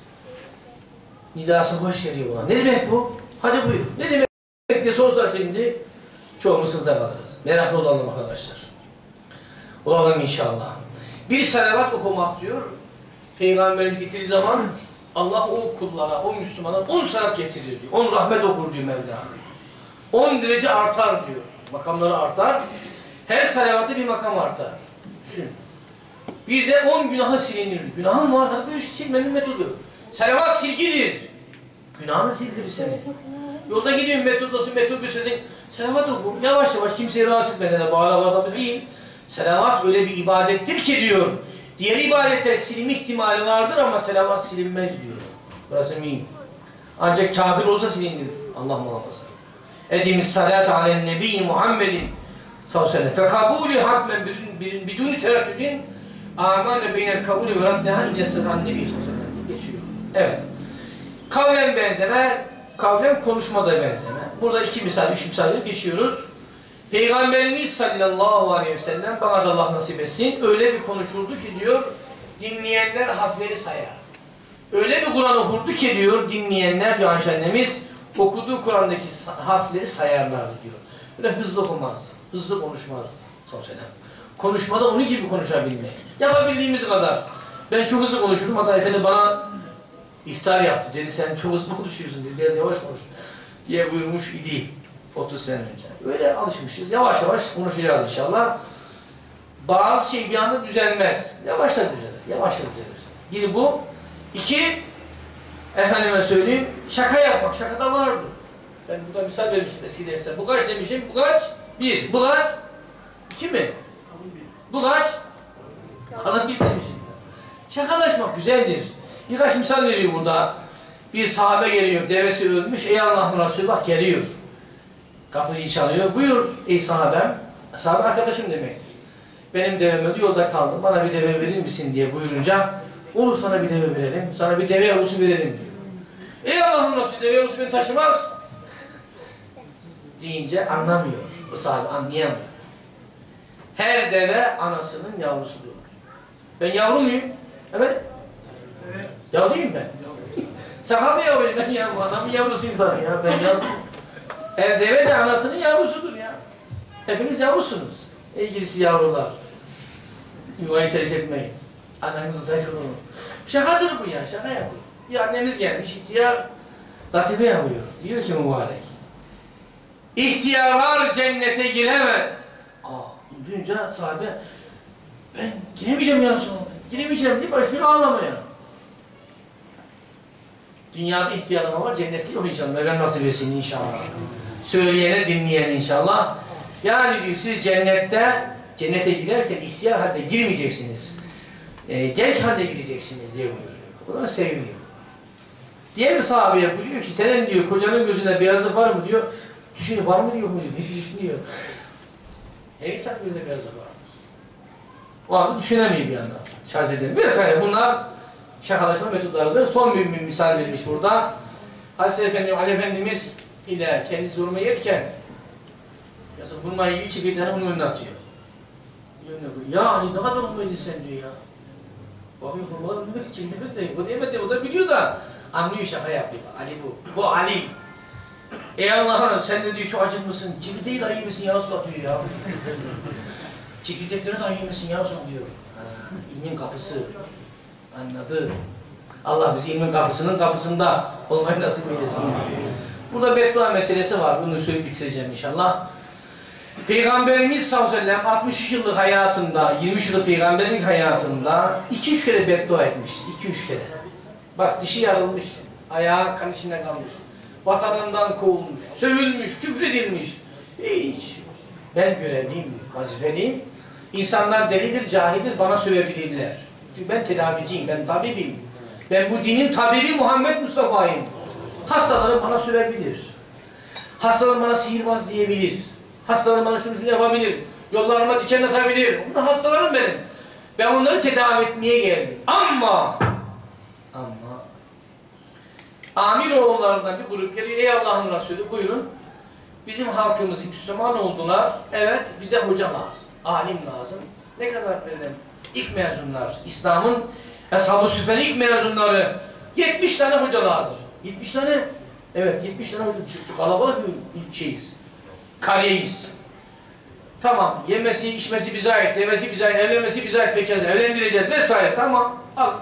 Nidası hoş geliyor buna. Ne demek bu? Hadi buyur. Ne demek diye sorsa şimdi çoğumuz sınıfta kalırız. Meraklı olalım arkadaşlar. Olalım inşallah. Bir salavat okumak diyor. Peygamberin getirdiği zaman Allah o kullara, o Müslümana on salat getirir diyor. On rahmet okur diyor Mevla. On derece artar diyor. Makamları artar. Her salavatı bir makam artar. Düşün. Bir de on günahı silinir. Günahın var. Böyle silmenin metodu. Salavat silgidir. Günahını sildirir seni. Yolda gidiyorum metrodasın, metrobüstesin. Selavat oku. Yavaş yavaş kimseyi rahatsız etmeden bağlı adamı değil. Selavat öyle bir ibadettir ki diyor. Diğer ibadetler silinme ihtimali vardır ama selavat silinmez diyor. Burası mühim. Ancak kafir olsa silinir. Allah muhafaza. Edimiz salat alen nebi Muhammedin sallallahu aleyhi ve bidun- biduni tereddüdün amane beynel kabulü ve raddeha ile sıran nebi. Geçiyor. Evet. Kavlen benzeme, kavlen konuşmada benzeme. Burada iki misal, üç misal geçiyoruz. Peygamberimiz sallallahu aleyhi ve sellem bana da Allah nasip etsin. Öyle bir konuşuldu ki diyor, dinleyenler harfleri sayar. Öyle bir Kur'an okurdu ki diyor, dinleyenler diyor Ayşe annemiz, okuduğu Kur'an'daki harfleri sayarlardı diyor. Böyle hızlı okumaz, hızlı konuşmaz. sallallahu aleyhi ve sellem. Konuşmada onun gibi konuşabilmek. Yapabildiğimiz kadar. Ben çok hızlı konuşurum, hatta efendi bana ihtar yaptı. Dedi sen çok hızlı konuşuyorsun dedi. Biraz yavaş konuş. Diye buyurmuş idi 30 sene önce. Öyle alışmışız. Yavaş yavaş konuşacağız inşallah. Bazı şey bir anda düzelmez. Yavaşla düzelir. Yavaşla düzelir. Bir bu. İki, efendime söyleyeyim, şaka yapmak. Şakada vardır. Ben burada misal vermiştim eski derste. Bu kaç demişim? Bu kaç? Bir. Bu kaç? İki mi? Bu kaç? Kalın bir demişim. Şakalaşmak güzeldir. Birkaç misal veriyor burada. Bir sahabe geliyor, devesi ölmüş. Ey Allah'ın Resulü bak geliyor. Kapıyı çalıyor. Buyur ey sahabem. Sahabe arkadaşım demektir. Benim devem öldü yolda kaldı. Bana bir deve verir misin diye buyurunca olur sana bir deve verelim. Sana bir deve yavrusu verelim diyor. Ey Allah'ın Resulü deve yavrusu beni taşımaz. Deyince anlamıyor. Bu sahabe anlayamıyor. Her deve anasının yavrusudur. Ben yavru muyum? Evet. Yavruyum ben. Sahabe yavruyum ben ya. Bu adamın yavrusuyum ben ya. Ben yavru. Her deve de anasının yavrusudur ya. Hepiniz yavrusunuz. İlgilisi yavrular. Yuvayı terk etmeyin. Annenizi olun. Şakadır bu ya. Şaka yapıyor. Bir annemiz gelmiş. ihtiyar latife yapıyor. Diyor ki mübarek. İhtiyarlar cennete giremez. Duyunca sahabe ben giremeyeceğim ya Resulallah. Giremeyeceğim diye başlıyor ağlamaya. Dünyada ihtiyarlama var, cennet değil o inşallah. Mevlam nasip etsin inşallah. Söyleyene, dinleyen inşallah. Yani diyor siz cennette, cennete girerken ihtiyar halde girmeyeceksiniz. Ee, genç halde gireceksiniz diye buyuruyor. Buna seviniyor. Diğer bir sahabeye buyuruyor ki senin diyor kocanın gözünde beyazlık var mı diyor. Düşünüyor var mı diyor mu diyor. Ne düşünüyor. İnsan gözünde beyazlık var. O anda düşünemiyor bir yandan. Şarj edelim. Vesaire bunlar şakalaşma metotlarıdır. Son bir misal vermiş burada. Hazreti Efendim, Ali Efendimiz ile kendi hurma yerken ya da hurmayı yiyor ki bir tane önüne atıyor. Ya Ali ne kadar hurma yedin sen diyor ya. Bakıyor hurmalar önüne için demedi. Bu demedi. O da biliyor da anlıyor şaka yapıyor. Ali bu. Bu Ali. Ey Allah'ım sen de diyor çok acıkmışsın. Çekirdeği dahi yemişsin ya Resulallah diyor ya. Çekirdekleri dahi yemişsin ya Resulallah diyor. Ha, kapısı. Anladı. Allah bizi ilmin kapısının kapısında olmayı nasip eylesin. Burada beddua meselesi var. Bunu söyleyip bitireceğim inşallah. Peygamberimiz sallallahu aleyhi ve sellem 63 yıllık hayatında, 23 yıllık peygamberlik hayatında 2-3 kere beddua etmiş. 2-3 kere. Bak dişi yarılmış, ayağı kan içinde kalmış. Vatanından kovulmuş, sövülmüş, küfredilmiş. Hiç. Ben görevliyim, vazifeliyim. İnsanlar delidir, cahildir, bana sövebilirler. Çünkü ben tedaviciyim, ben tabibim. Ben bu dinin tabibi Muhammed Mustafa'yım. Hastalarım bana sövebilir. Hastalarım bana sihirbaz diyebilir. Hastalarım bana şunu şunu yapabilir. Yollarıma diken atabilir. Bunlar hastalarım benim. Ben onları tedavi etmeye geldim. Ama Amir oğullarından bir grup geliyor. Ey Allah'ın Resulü buyurun. Bizim halkımız Müslüman oldular. Evet bize hoca lazım. Alim lazım. Ne kadar verelim? İlk mezunlar. İslam'ın Eshab-ı Süfe'nin ilk mezunları. 70 tane hoca lazım. 70 tane? Evet 70 tane hoca çıktı. Kalabalık bir şeyiz. Kariyeyiz. Tamam. Yemesi, içmesi bize ait. Demesi bize ait. Evlenmesi bize ait. Bekaz, evlendireceğiz vesaire. Tamam. Al.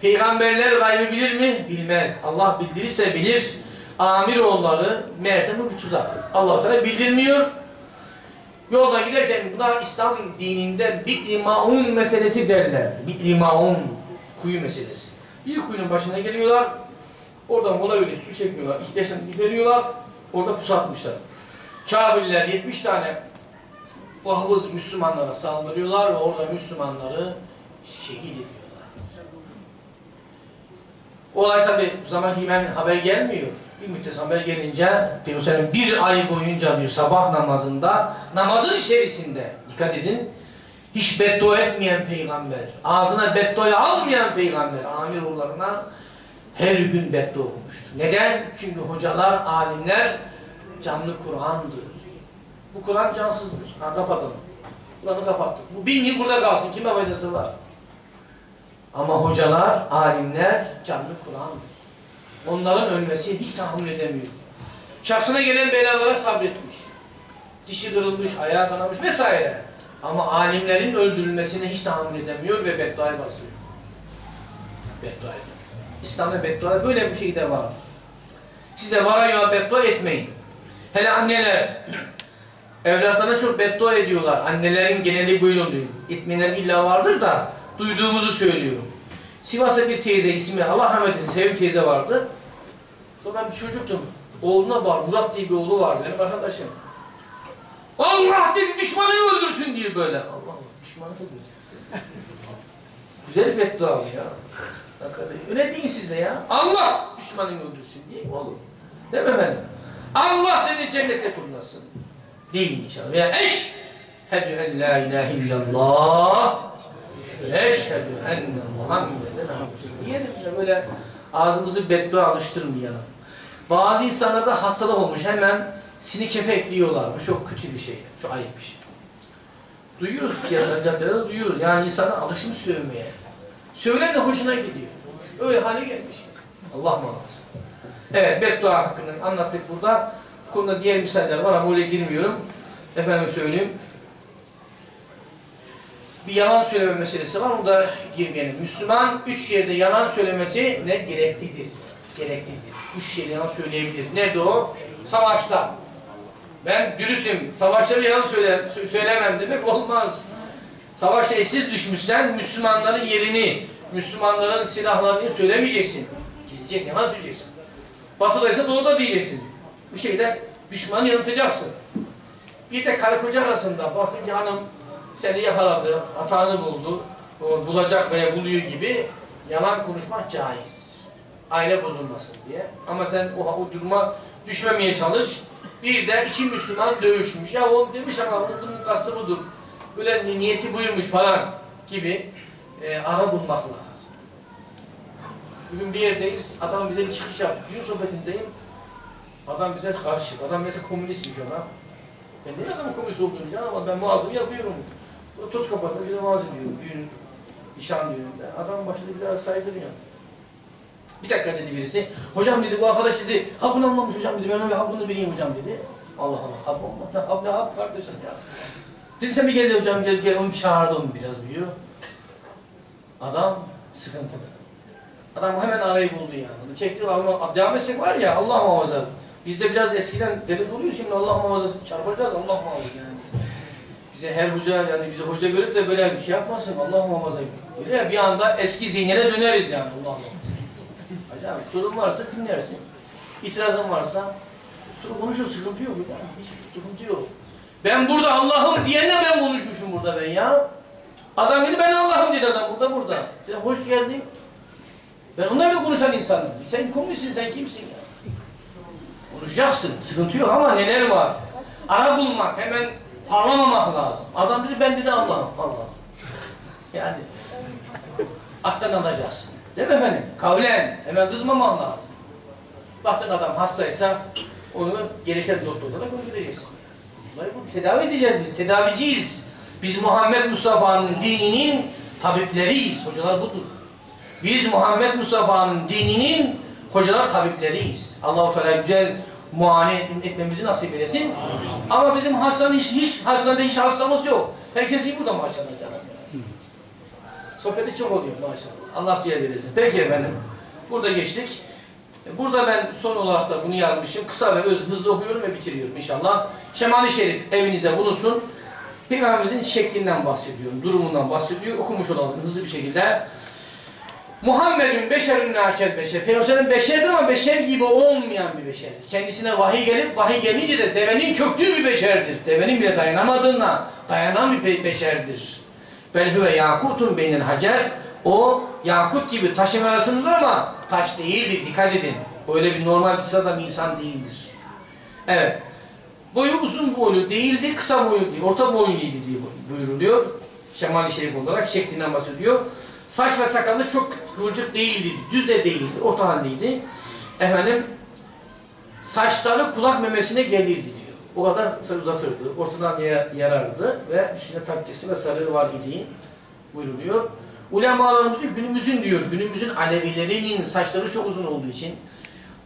Peygamberler gaybı bilir mi? Bilmez. Allah bildirirse bilir. Amiroğulları meğerse bu bir tuzak. allah Teala bildirmiyor. Yolda giderken buna İslam dininde bir maun meselesi derler. Bir maun kuyu meselesi. Bir kuyunun başına geliyorlar. Oradan mola öyle su çekmiyorlar. İhtiyaçlarını gideriyorlar. Orada pusatmışlar. Kafirler 70 tane vahvız Müslümanlara saldırıyorlar ve orada Müslümanları şehit ediyorlar. Olay tabi bu zamanki hemen haber gelmiyor. Bir müddet haber gelince Peygamber'in bir ay boyunca bir sabah namazında namazın içerisinde dikkat edin hiç beddua etmeyen peygamber, ağzına beddua almayan peygamber amir oğullarına her gün beddua okumuştur. Neden? Çünkü hocalar, alimler canlı Kur'an'dır. Bu Kur'an cansızdır. Ha, kapatalım. Kur'an'ı kapattık. Bu bin yıl burada kalsın. Kime faydası var? Ama hocalar, alimler canlı Kur'an'dır. Onların ölmesi hiç tahammül edemiyor. Şahsına gelen belalara sabretmiş. Dişi kırılmış, ayağı kanamış vesaire. Ama alimlerin öldürülmesine hiç tahammül edemiyor ve bedduaya basıyor. Beddua ediyor. Beddua böyle bir şey de var. Siz de vara yola beddua etmeyin. Hele anneler evlatlarına çok beddua ediyorlar. Annelerin geneli buyurun diyor. Etmeyenler illa vardır da duyduğumuzu söylüyorum. Sivas'ta bir teyze ismi Allah rahmet eylesin Sevim teyze vardı. Sonra ben bir çocuktum. Oğluna var. Murat diye bir oğlu vardı benim arkadaşım. Allah dedi düşmanı öldürsün diye böyle. Allah Allah düşmanı öldürsün. Güzel bir beddua ya. Öyle deyin siz de ya. Allah düşmanını öldürsün diye olur. Değil mi efendim? Allah seni cennette kılmasın. Deyin inşallah. Veya eşhedü en la ilahe illallah ve eşhedü enne Muhammeden abdühü. Ya böyle ağzımızı beddua alıştırmayalım. Bazı insanlarda hastalık olmuş hemen sinik ekliyorlar. Bu çok kötü bir şey. Çok ayıp bir şey. Duyuyoruz piyasa caddelerde duyuyoruz. Yani insana alışmış sövmeye. Söylen de hoşuna gidiyor. Öyle hale gelmiş. Allah muhafaza. Evet beddua hakkında anlattık burada. Bu konuda diğer misaller var ama oraya girmiyorum. Efendim söyleyeyim. Bir yalan söyleme meselesi var. Burada girmeyelim. Müslüman üç yerde yalan söylemesi ne? Gereklidir. Gereklidir. Üç yerde yalan söyleyebilir. Nerede o? Savaşta. Ben dürüstüm. Savaşta bir yalan söyle, söylemem demek olmaz. Savaşta esir düşmüşsen Müslümanların yerini, Müslümanların silahlarını söylemeyeceksin. Gizleyeceksin, yalan söyleyeceksin. Batıdaysa doğuda diyeceksin. Bu şekilde düşmanı yanıltacaksın. Bir de karı koca arasında baktın ki seni yakaladı, hatanı buldu, bulacak veya buluyor gibi yalan konuşmak caiz. Aile bozulmasın diye. Ama sen o, o duruma düşmemeye çalış. Bir de iki Müslüman dövüşmüş. Ya o demiş ama bunun kastı budur. Böyle niyeti buyurmuş falan gibi e, ara bulmak lazım. Bugün bir yerdeyiz. Adam bize bir çıkış yaptı. Düğün sohbetindeyim. Adam bize karşı. Adam mesela komünistmiş ona. Ben ne adamın komünist olduğunu canım ben muazzam yapıyorum. O toz kapatma bize vaaz ediyor. Düğün, nişan düğününde. Adam başladı bize saydırıyor. Bir dakika dedi birisi. Hocam dedi bu arkadaş dedi hap bunu anlamış hocam dedi. Ben ona bir hap bunu bileyim hocam dedi. Allah Allah hap olmaz. Hap ne hap kardeşim ya. Dedi sen bir gel hocam gel gel onu çağırdı onu biraz diyor. Adam sıkıntılı. Adam hemen arayı buldu yani. Çekti ama devam etsek var ya Allah muhafaza. Bizde biraz eskiden deli oluyor şimdi Allah muhafaza çarpacağız Allah muhafaza yani. Bize her hoca yani bize hoca görüp de böyle bir şey yapmasın Allah muhafaza. Öyle ya bir anda eski zihnine döneriz yani Allah muhafaza. Acaba sorun varsa dinlersin. İtirazın varsa sonra konuşur sıkıntı yok. Ya. Hiç sıkıntı yok. Ben burada Allah'ım diyene ben konuşmuşum burada ben ya. Adam dedi ben Allah'ım dedi adam burada burada. Dedi, hoş geldin. Ben onlarla konuşan insanım. Sen komünistsin sen kimsin ya? Konuşacaksın. Sıkıntı yok ama neler var? Ara bulmak hemen parlamamak lazım. Adam dedi ben dedi Allah'ım. Allah. Yani aktan alacaksın. Değil mi efendim? Kavlen. Hemen kızmamak lazım. Baktın adam hastaysa onu gereken doktorlara göndereceksin. Bunları bu tedavi edeceğiz biz. Tedaviciyiz. Biz Muhammed Mustafa'nın dininin tabipleriyiz. Hocalar budur. Biz Muhammed Mustafa'nın dininin hocalar tabipleriyiz. Allah-u Teala güzel muayene etmemizi nasip eylesin. Ama bizim hastanın hiç, hiç, hastanede hiç hastamız yok. Herkes iyi burada maşallah canım. Sohbeti çok oluyor maşallah. Allah size eylesin. Peki efendim. Burada geçtik. Burada ben son olarak da bunu yazmışım. Kısa ve öz, hızlı okuyorum ve bitiriyorum inşallah. Şemali Şerif evinize bulunsun. Peygamberimizin şeklinden bahsediyorum, durumundan bahsediyor. Okumuş olalım hızlı bir şekilde. Muhammed'in beşerün nakel beşer. Peygamberin beşerdir ama beşer gibi olmayan bir beşer. Kendisine vahiy gelip vahiy gelince de devenin çöktüğü bir beşerdir. Devenin bile dayanamadığına dayanan bir be- beşerdir. Belhüve yakutun beynel hacer. O yakut gibi taşın arasındadır ama taş değildir. Dikkat edin. Öyle bir normal bir sıradan bir insan değildir. Evet. Boyu uzun boylu değildi, kısa boylu değil, orta boyluydu diye buyuruluyor. Şemali Şerif olarak şeklinden bahsediyor. Saç ve sakalı çok kıvırcık değildi, düz de değildi, orta haldeydi. Efendim, saçları kulak memesine gelirdi diyor. O kadar uzatırdı, ortadan ya- yarardı ve üstüne takkesi ve sarığı var idi buyuruluyor. Ulemalarımız diyor, günümüzün diyor, günümüzün Alevilerinin saçları çok uzun olduğu için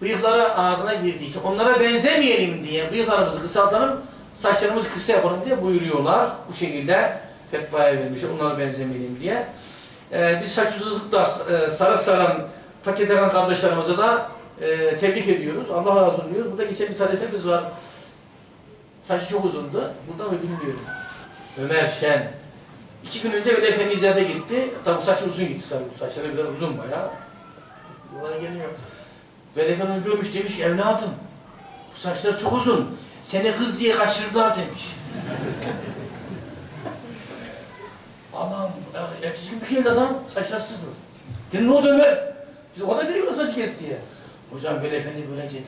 bıyıkları ağzına girdiği için onlara benzemeyelim diye bıyıklarımızı kısaltalım, saçlarımızı kısa yapalım diye buyuruyorlar. Bu şekilde fetvaya vermişler, onlara benzemeyelim diye. Ee, biz saç uzunlukta e, sarı saran, paket eden kardeşlerimize de e, tebrik ediyoruz. Allah razı olsun diyoruz. Burada geçen bir talebemiz var. Saçı çok uzundu. Burada mı bilmiyorum. Ömer Şen. İki gün önce Veli Efendi ziyarete gitti. Tabi saçı uzun gitti. Tabii. Bu saçları biraz uzun bayağı. Bana geliyor. Veli Efendi görmüş demiş evladım. Bu saçlar çok uzun. Seni kız diye kaçırdılar demiş. Allah'ım ertesi gün bir geldi adam saçlar sıfır. Dedim ne oldu Ömer? Biz o da biliyor saç kes diye. Hocam Veli Efendi böyle dedi.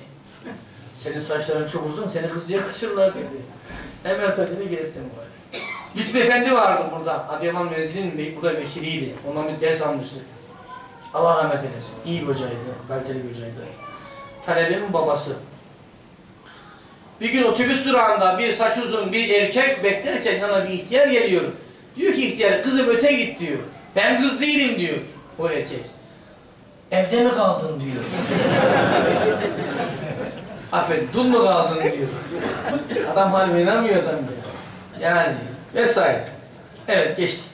Senin saçların çok uzun, seni kız diye kaçırırlar dedi. Hemen saçını kestim böyle. Lütfü Efendi vardı burada. Adıyaman menzilinin burada vekiliydi. Ondan bir ders almıştık. Allah rahmet eylesin. İyi bir hocaydı, kaliteli bir hocaydı. Talebemin babası. Bir gün otobüs durağında bir saç uzun bir erkek beklerken yana bir ihtiyar geliyor. Diyor ki ihtiyar kızım öte git diyor. Ben kız değilim diyor o erkek. Evde mi kaldın diyor. Affet, dul mu kaldın diyor. Adam hani inanmıyor adam diyor. Yani vesaire. Evet geçtik.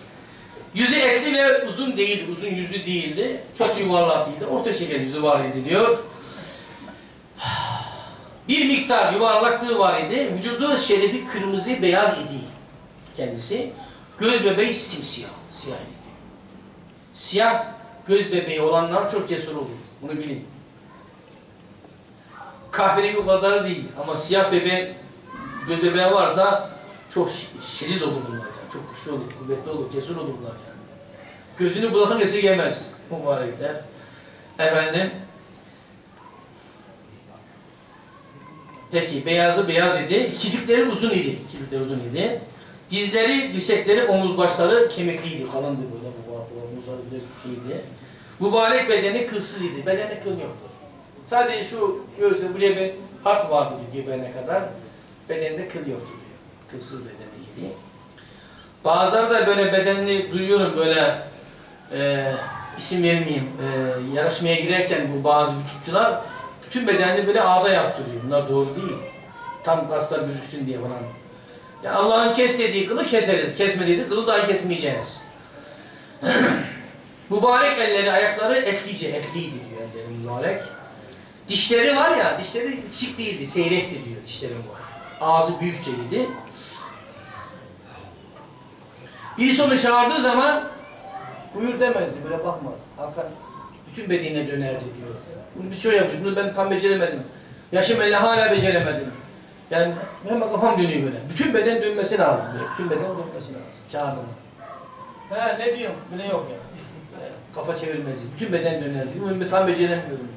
Yüzü etli ve uzun değildi, uzun yüzü değildi. Çok yuvarlak değildi, orta şeker yüzü var idi diyor. Bir miktar yuvarlaklığı var idi. Vücudu şerefi kırmızı beyaz idi kendisi. Göz bebeği simsiyah, siyah. Siyah göz bebeği olanlar çok cesur olur. Bunu bilin. Kahverengi kadar değil ama siyah bebe göz bebeği varsa çok şi- şiddet olur bunlar. Yani. Çok güçlü olur, kuvvetli olur, cesur olurlar yani. Gözünü bulakın esirgemez mübarekler. Efendim Peki beyazı beyaz idi. Kirpikleri uzun idi. Kirpikleri uzun idi. Dizleri, dirsekleri, omuz başları kemikliydi. Kalındı böyle bu bu omuzları şeydi. Mübarek bedeni kılsız idi. Bedende kıl yoktu. Sadece şu göğsü buraya bir hat vardı diyor göbeğine kadar. Bedeninde kıl yoktu diyor. Kılsız bedeniydi. Bazıları da böyle bedenini duyuyorum böyle e, isim vermeyeyim. E, yarışmaya girerken bu bazı vücutçular bütün bedenini böyle ağda yaptırıyor. Bunlar doğru değil. Tam kaslar gözüksün diye falan. Ya Allah'ın kes dediği kılı keseriz. Kesmediği kılı dahi kesmeyeceğiz. mübarek elleri, ayakları etlice, etliydi diyor elleri mübarek. Dişleri var ya, dişleri çık değildi, seyrekti diyor dişlerim var. Ağzı büyükçeydi. Birisi onu çağırdığı zaman buyur demezdi, böyle bakmaz. Hakan bütün bedenine dönerdi diyor. Bunu bir şey yapıyor, bunu ben tam beceremedim. Yaşım elle hala beceremedim. Yani hemen kafam dönüyor böyle. Bütün beden dönmesi lazım. Böyle. Bütün beden dönmesi lazım. Çağırdım. Ha ne diyorum? Böyle yok ya. Kafa çevirmezi. Bütün beden döner. Bunu ben tam beceremiyorum.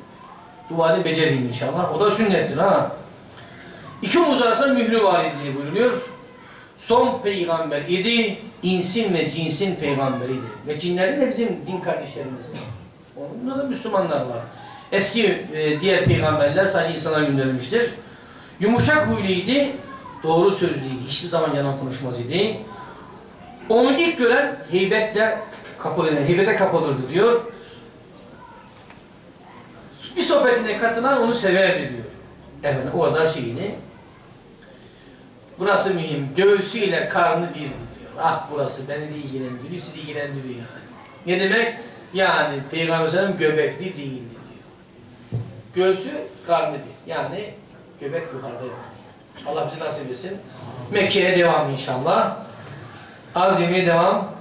Duvarı becereyim inşallah. O da sünnettir ha. İki omuz arasında mührü var diye buyuruyor. Son peygamber idi, insin ve cinsin peygamberiydi. Ve cinlerin de bizim din kardeşlerimiz. Onda da Müslümanlar var. Eski e, diğer peygamberler sadece insana gönderilmiştir. Yumuşak huyluydu, doğru sözlüydü, hiçbir zaman yalan konuşmaz idi. Onu ilk gören heybetle kapılır, heybete kapılırdı diyor. Bir sohbetine katılan onu severdi diyor. Evet, o kadar şeyini. Burası mühim. Göğsüyle karnı bir diyor. Ah burası beni de ilgilendiriyor, sizi ilgilendiriyor yani. Ne demek? Yani Peygamber Aleyhisselam göbekli değildi diyor. Göğsü karnı bir. Yani göbek yukarıda. Allah bizi nasip etsin. Mekke'ye devam inşallah. Azimiye devam.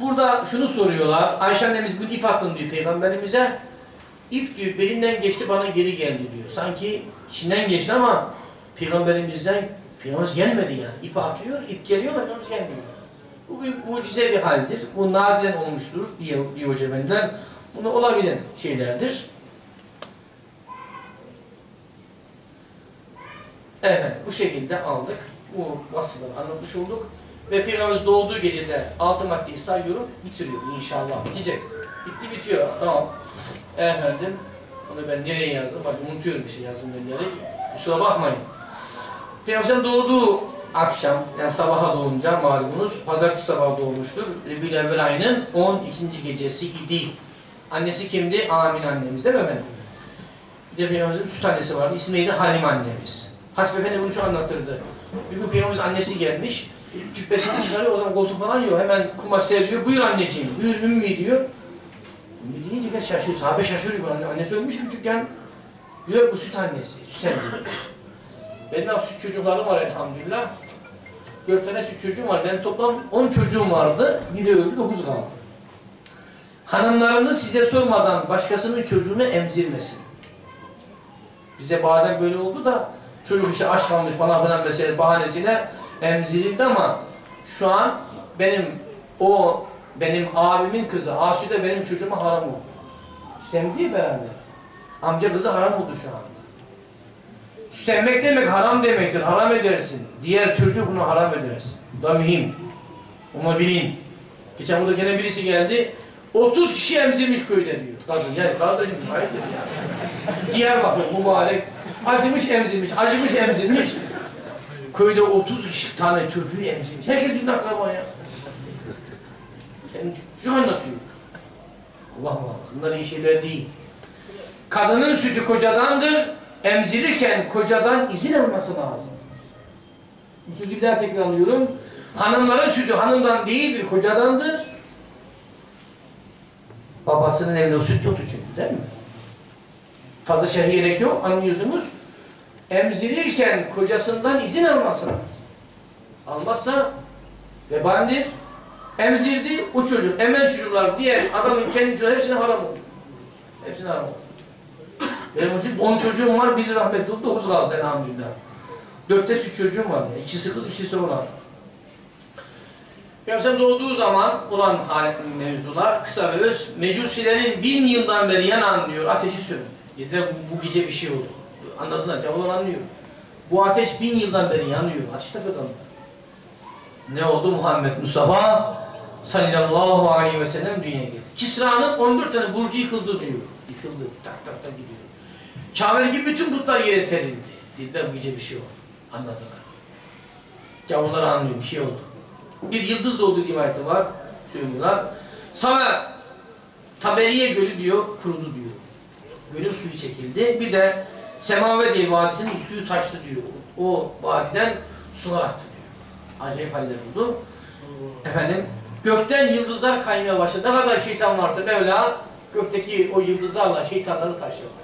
Burada şunu soruyorlar. Ayşe annemiz bir ip attın diyor peygamberimize. İp diyor belinden geçti bana geri geldi diyor. Sanki içinden geçti ama peygamberimizden peygamberimiz gelmedi yani. İp atıyor, ip geliyor ama peygamberimiz gelmiyor. Bu bir mucize bir haldir. Bu nadiren olmuştur diye, diyor Hoca Efendiler. Bunu olabilen şeylerdir. Evet, bu şekilde aldık. Bu vasıfları anlatmış olduk. Ve Peygamberimiz doğduğu gecede altı maddeyi sayıyorum, bitiriyor inşallah. Bitecek. Bitti bitiyor. Tamam. Efendim, onu ben nereye yazdım? Bak unutuyorum bir şey yazdım ben nereye. Kusura bakmayın. Peygamberimizin doğduğu akşam, yani sabaha doğunca malumunuz, pazartesi sabahı doğmuştur. Rebül Evvel ayının 12. gecesi idi. Annesi kimdi? Amin annemiz değil mi efendim? Bir de Peygamberimizin süt annesi vardı. İsmi neydi? Halim annemiz. Hasbi Efendi bunu çok anlatırdı. Bir gün Peygamberimiz annesi gelmiş. Cübbesini çıkarıyor. O zaman koltuk falan yok. Hemen kuma seriyor. Buyur anneciğim. Buyur Ümmü diyor. Ümmü deyince ben şaşırıyor. Sahabe şaşırıyor. Anne, annesi ölmüş küçükken. Diyor bu süt annesi. Süt emdi. Benim de süt çocuklarım var elhamdülillah. Dört tane süt çocuğum var. Benim toplam on çocuğum vardı. Biri öldü, dokuz kaldı. Hanımlarını size sormadan başkasının çocuğunu emzirmesin. Bize bazen böyle oldu da çocuk işte aç kalmış falan filan mesele bahanesiyle emzirildi ama şu an benim o benim abimin kızı Asude benim çocuğuma haram oldu. Sütem beraber. Amca kızı haram oldu şu an. Süslenmek demek haram demektir. Haram edersin. Diğer çocuğu bunu haram edersin. Bu da mühim. Onu bilin. Geçen burada gene birisi geldi. 30 kişi emzirmiş köyde diyor. Kadın ya kardeşim hayırdır ya. Diyarbakır mübarek. Acımış emzirmiş, acımış emzirmiş. Köyde 30 kişi tane çocuğu emzirmiş. Herkes bir akraba ya. Kendi şu anlatıyor. Allah Allah. Bunlar iyi şeyler değil. Kadının sütü kocadandır. Emzirirken kocadan izin alması lazım. Bu sözü bir daha tekrarlıyorum. Hanımların sütü hanımdan değil bir kocadandır. Babasının evinde süt yoktu değil mi? Fazla şerhi gerek yok anlıyorsunuz. Emzirirken kocasından izin alması lazım. Almazsa vebaldir. Emzirdi o çocuk, emen çocuklar diğer adamın kendi çocuğu hepsine haram oldu. Hepsine haram oldu. Benim için 10 çocuğum var, biri rahmetli oldu, 9 kaldı elhamdülillah. Dörtte süt çocuğum var. İkisi kız, ikisi oğlan. Peygamber doğduğu zaman olan mevzular kısa ve öz. Mecusilerin bin yıldan beri yanan diyor ateşi sönün. Ya bu gece bir şey oldu. Anladılar, devamlı anlıyor. Bu ateş bin yıldan beri yanıyor. Ateş de kazandı. Ne oldu? Muhammed Mustafa sallallahu aleyhi ve sellem dünyaya geldi. Kisra'nın 14 tane burcu yıkıldı diyor. Yıkıldı. Tak tak tak gidiyor. Kabe'deki bütün putlar yere serildi. Dediler bu gece bir şey oldu. Anladılar. Gavurlar anlıyor bir şey oldu. Bir yıldız doğdu rivayeti var. Söylüyorlar. Sana Taberiye Gölü diyor, kurudu diyor. Gölün suyu çekildi. Bir de Semave diye vadisinin suyu taştı diyor. O vadiden sular aktı diyor. Acayip haller oldu. Efendim, gökten yıldızlar kaymaya başladı. Ne kadar şeytan varsa Mevla gökteki o yıldızlarla şeytanları taşladı.